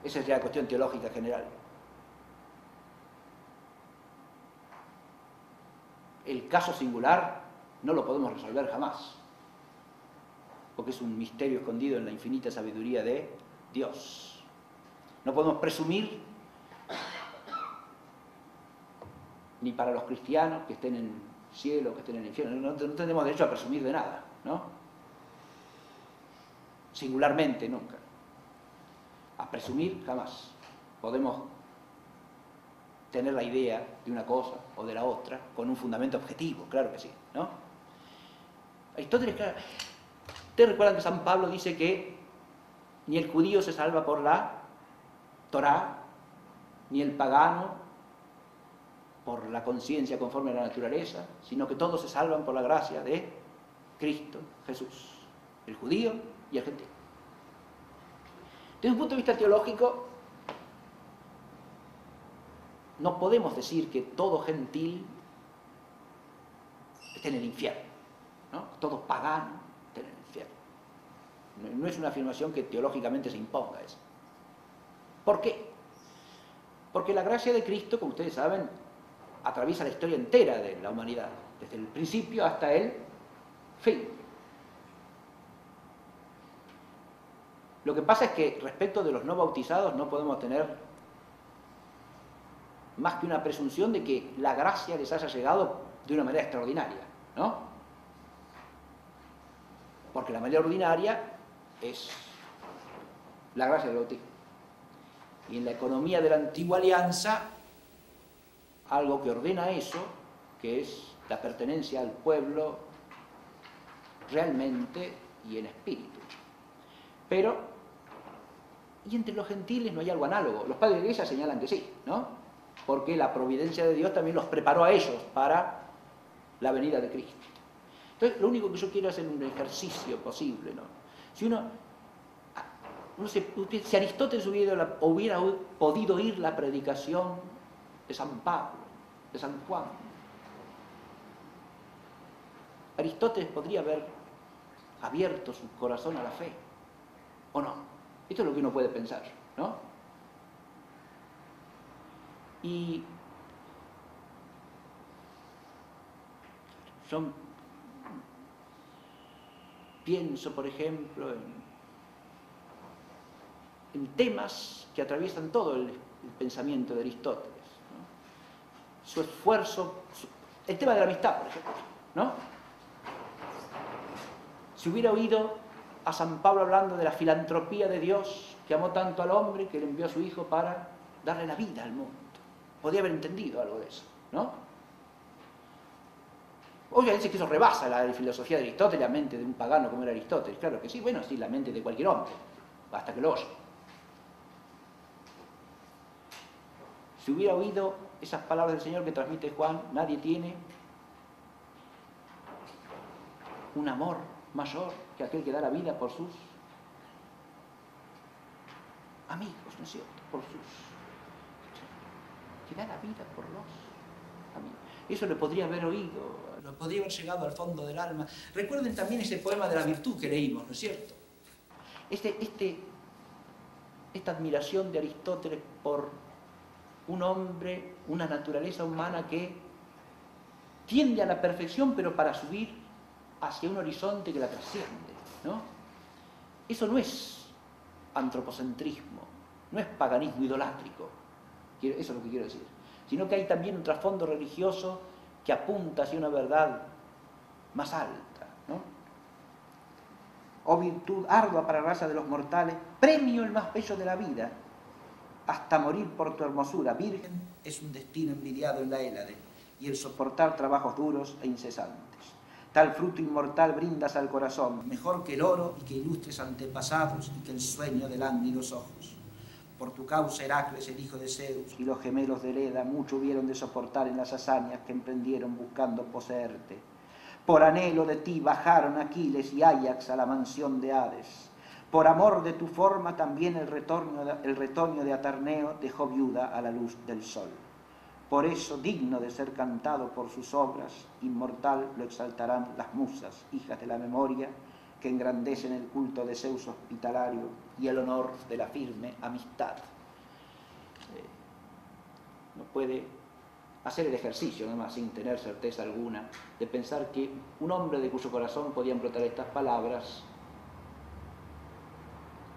Esa sería la cuestión teológica general. El caso singular no lo podemos resolver jamás porque es un misterio escondido en la infinita sabiduría de Dios. No podemos presumir, ni para los cristianos que estén en el cielo, que estén en el infierno, no, tenemos derecho a presumir de nada, ¿no? Singularmente nunca. A presumir jamás. Podemos tener la idea de una cosa o de la otra con un fundamento objetivo, claro que sí, ¿no? Aristóteles, claro, Ustedes recuerdan que San Pablo dice que ni el judío se salva por la Torá, ni el pagano por la conciencia conforme a la naturaleza, sino que todos se salvan por la gracia de Cristo Jesús, el judío y el gentil. Desde un punto de vista teológico, no podemos decir que todo gentil esté en el infierno, ¿no? todo pagano no es una afirmación que teológicamente se imponga eso. ¿Por qué? Porque la gracia de Cristo, como ustedes saben, atraviesa la historia entera de la humanidad, desde el principio hasta el fin. Lo que pasa es que respecto de los no bautizados no podemos tener más que una presunción de que la gracia les haya llegado de una manera extraordinaria, ¿no? Porque la manera ordinaria es la gracia del bautismo. Y en la economía de la antigua alianza, algo que ordena eso, que es la pertenencia al pueblo realmente y en espíritu. Pero, y entre los gentiles no hay algo análogo. Los padres de iglesia señalan que sí, ¿no? Porque la providencia de Dios también los preparó a ellos para la venida de Cristo. Entonces, lo único que yo quiero es hacer un ejercicio posible, ¿no? Si uno, si Aristóteles hubiera, hubiera podido oír la predicación de San Pablo, de San Juan. Aristóteles podría haber abierto su corazón a la fe, ¿o no? Esto es lo que uno puede pensar, ¿no? Y yo pienso, por ejemplo, en, temas que atraviesan todo el, pensamiento de Aristóteles. Su esfuerzo, el tema de la amistad, por ejemplo, ¿no? Si hubiera oído a San Pablo hablando de la filantropía de Dios, que amó tanto al hombre que le envió a su hijo para darle la vida al mundo. Podría haber entendido algo de eso, ¿no? Obviamente que eso rebasa la filosofía de Aristóteles, la mente de un pagano como era Aristóteles. Claro que sí, bueno, sí, la mente de cualquier hombre, basta que lo oye. Si hubiera oído esas palabras del Señor que transmite Juan, nadie tiene un amor mayor que aquel que da la vida por sus amigos, ¿no es cierto? Por sus... que da la vida por los amigos. Eso le podría haber oído, lo podría haber llegado al fondo del alma. Recuerden también ese poema de la virtud que leímos, ¿no es cierto? Este, este, esta admiración de Aristóteles por un hombre, una naturaleza humana que tiende a la perfección, pero para subir hacia un horizonte que la trasciende. ¿no? Eso no es antropocentrismo, no es paganismo idolátrico, eso es lo que quiero decir, sino que hay también un trasfondo religioso que apunta hacia una verdad más alta. ¿no? Oh virtud ardua para la raza de los mortales, premio el más bello de la vida, hasta morir por tu hermosura, virgen, es un destino envidiado en la Hélade, y el soportar trabajos duros e incesantes. Tal fruto inmortal brindas al corazón, mejor que el oro y que ilustres antepasados y que el sueño de lánguidos ojos. Por tu causa Heracles, el hijo de Zeus, y los gemelos de Leda mucho hubieron de soportar en las hazañas que emprendieron buscando poseerte. Por anhelo de ti bajaron Aquiles y Ajax a la mansión de Hades. Por amor de tu forma también el, retorno, el retoño de Atarneo dejó viuda a la luz del sol. Por eso, digno de ser cantado por sus obras, inmortal lo exaltarán las musas, hijas de la memoria, que engrandecen el culto de Zeus hospitalario y el honor de la firme amistad. Eh, no puede hacer el ejercicio, nada más, sin tener certeza alguna, de pensar que un hombre de cuyo corazón podían brotar estas palabras,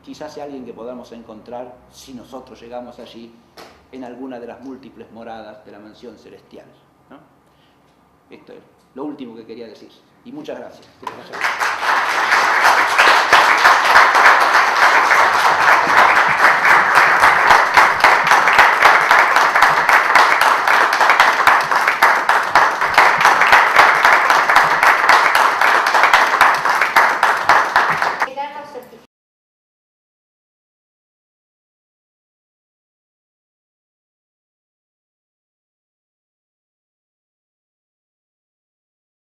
quizás sea alguien que podamos encontrar si nosotros llegamos allí en alguna de las múltiples moradas de la mansión celestial. Esto es lo último que quería decir. Y muchas gracias.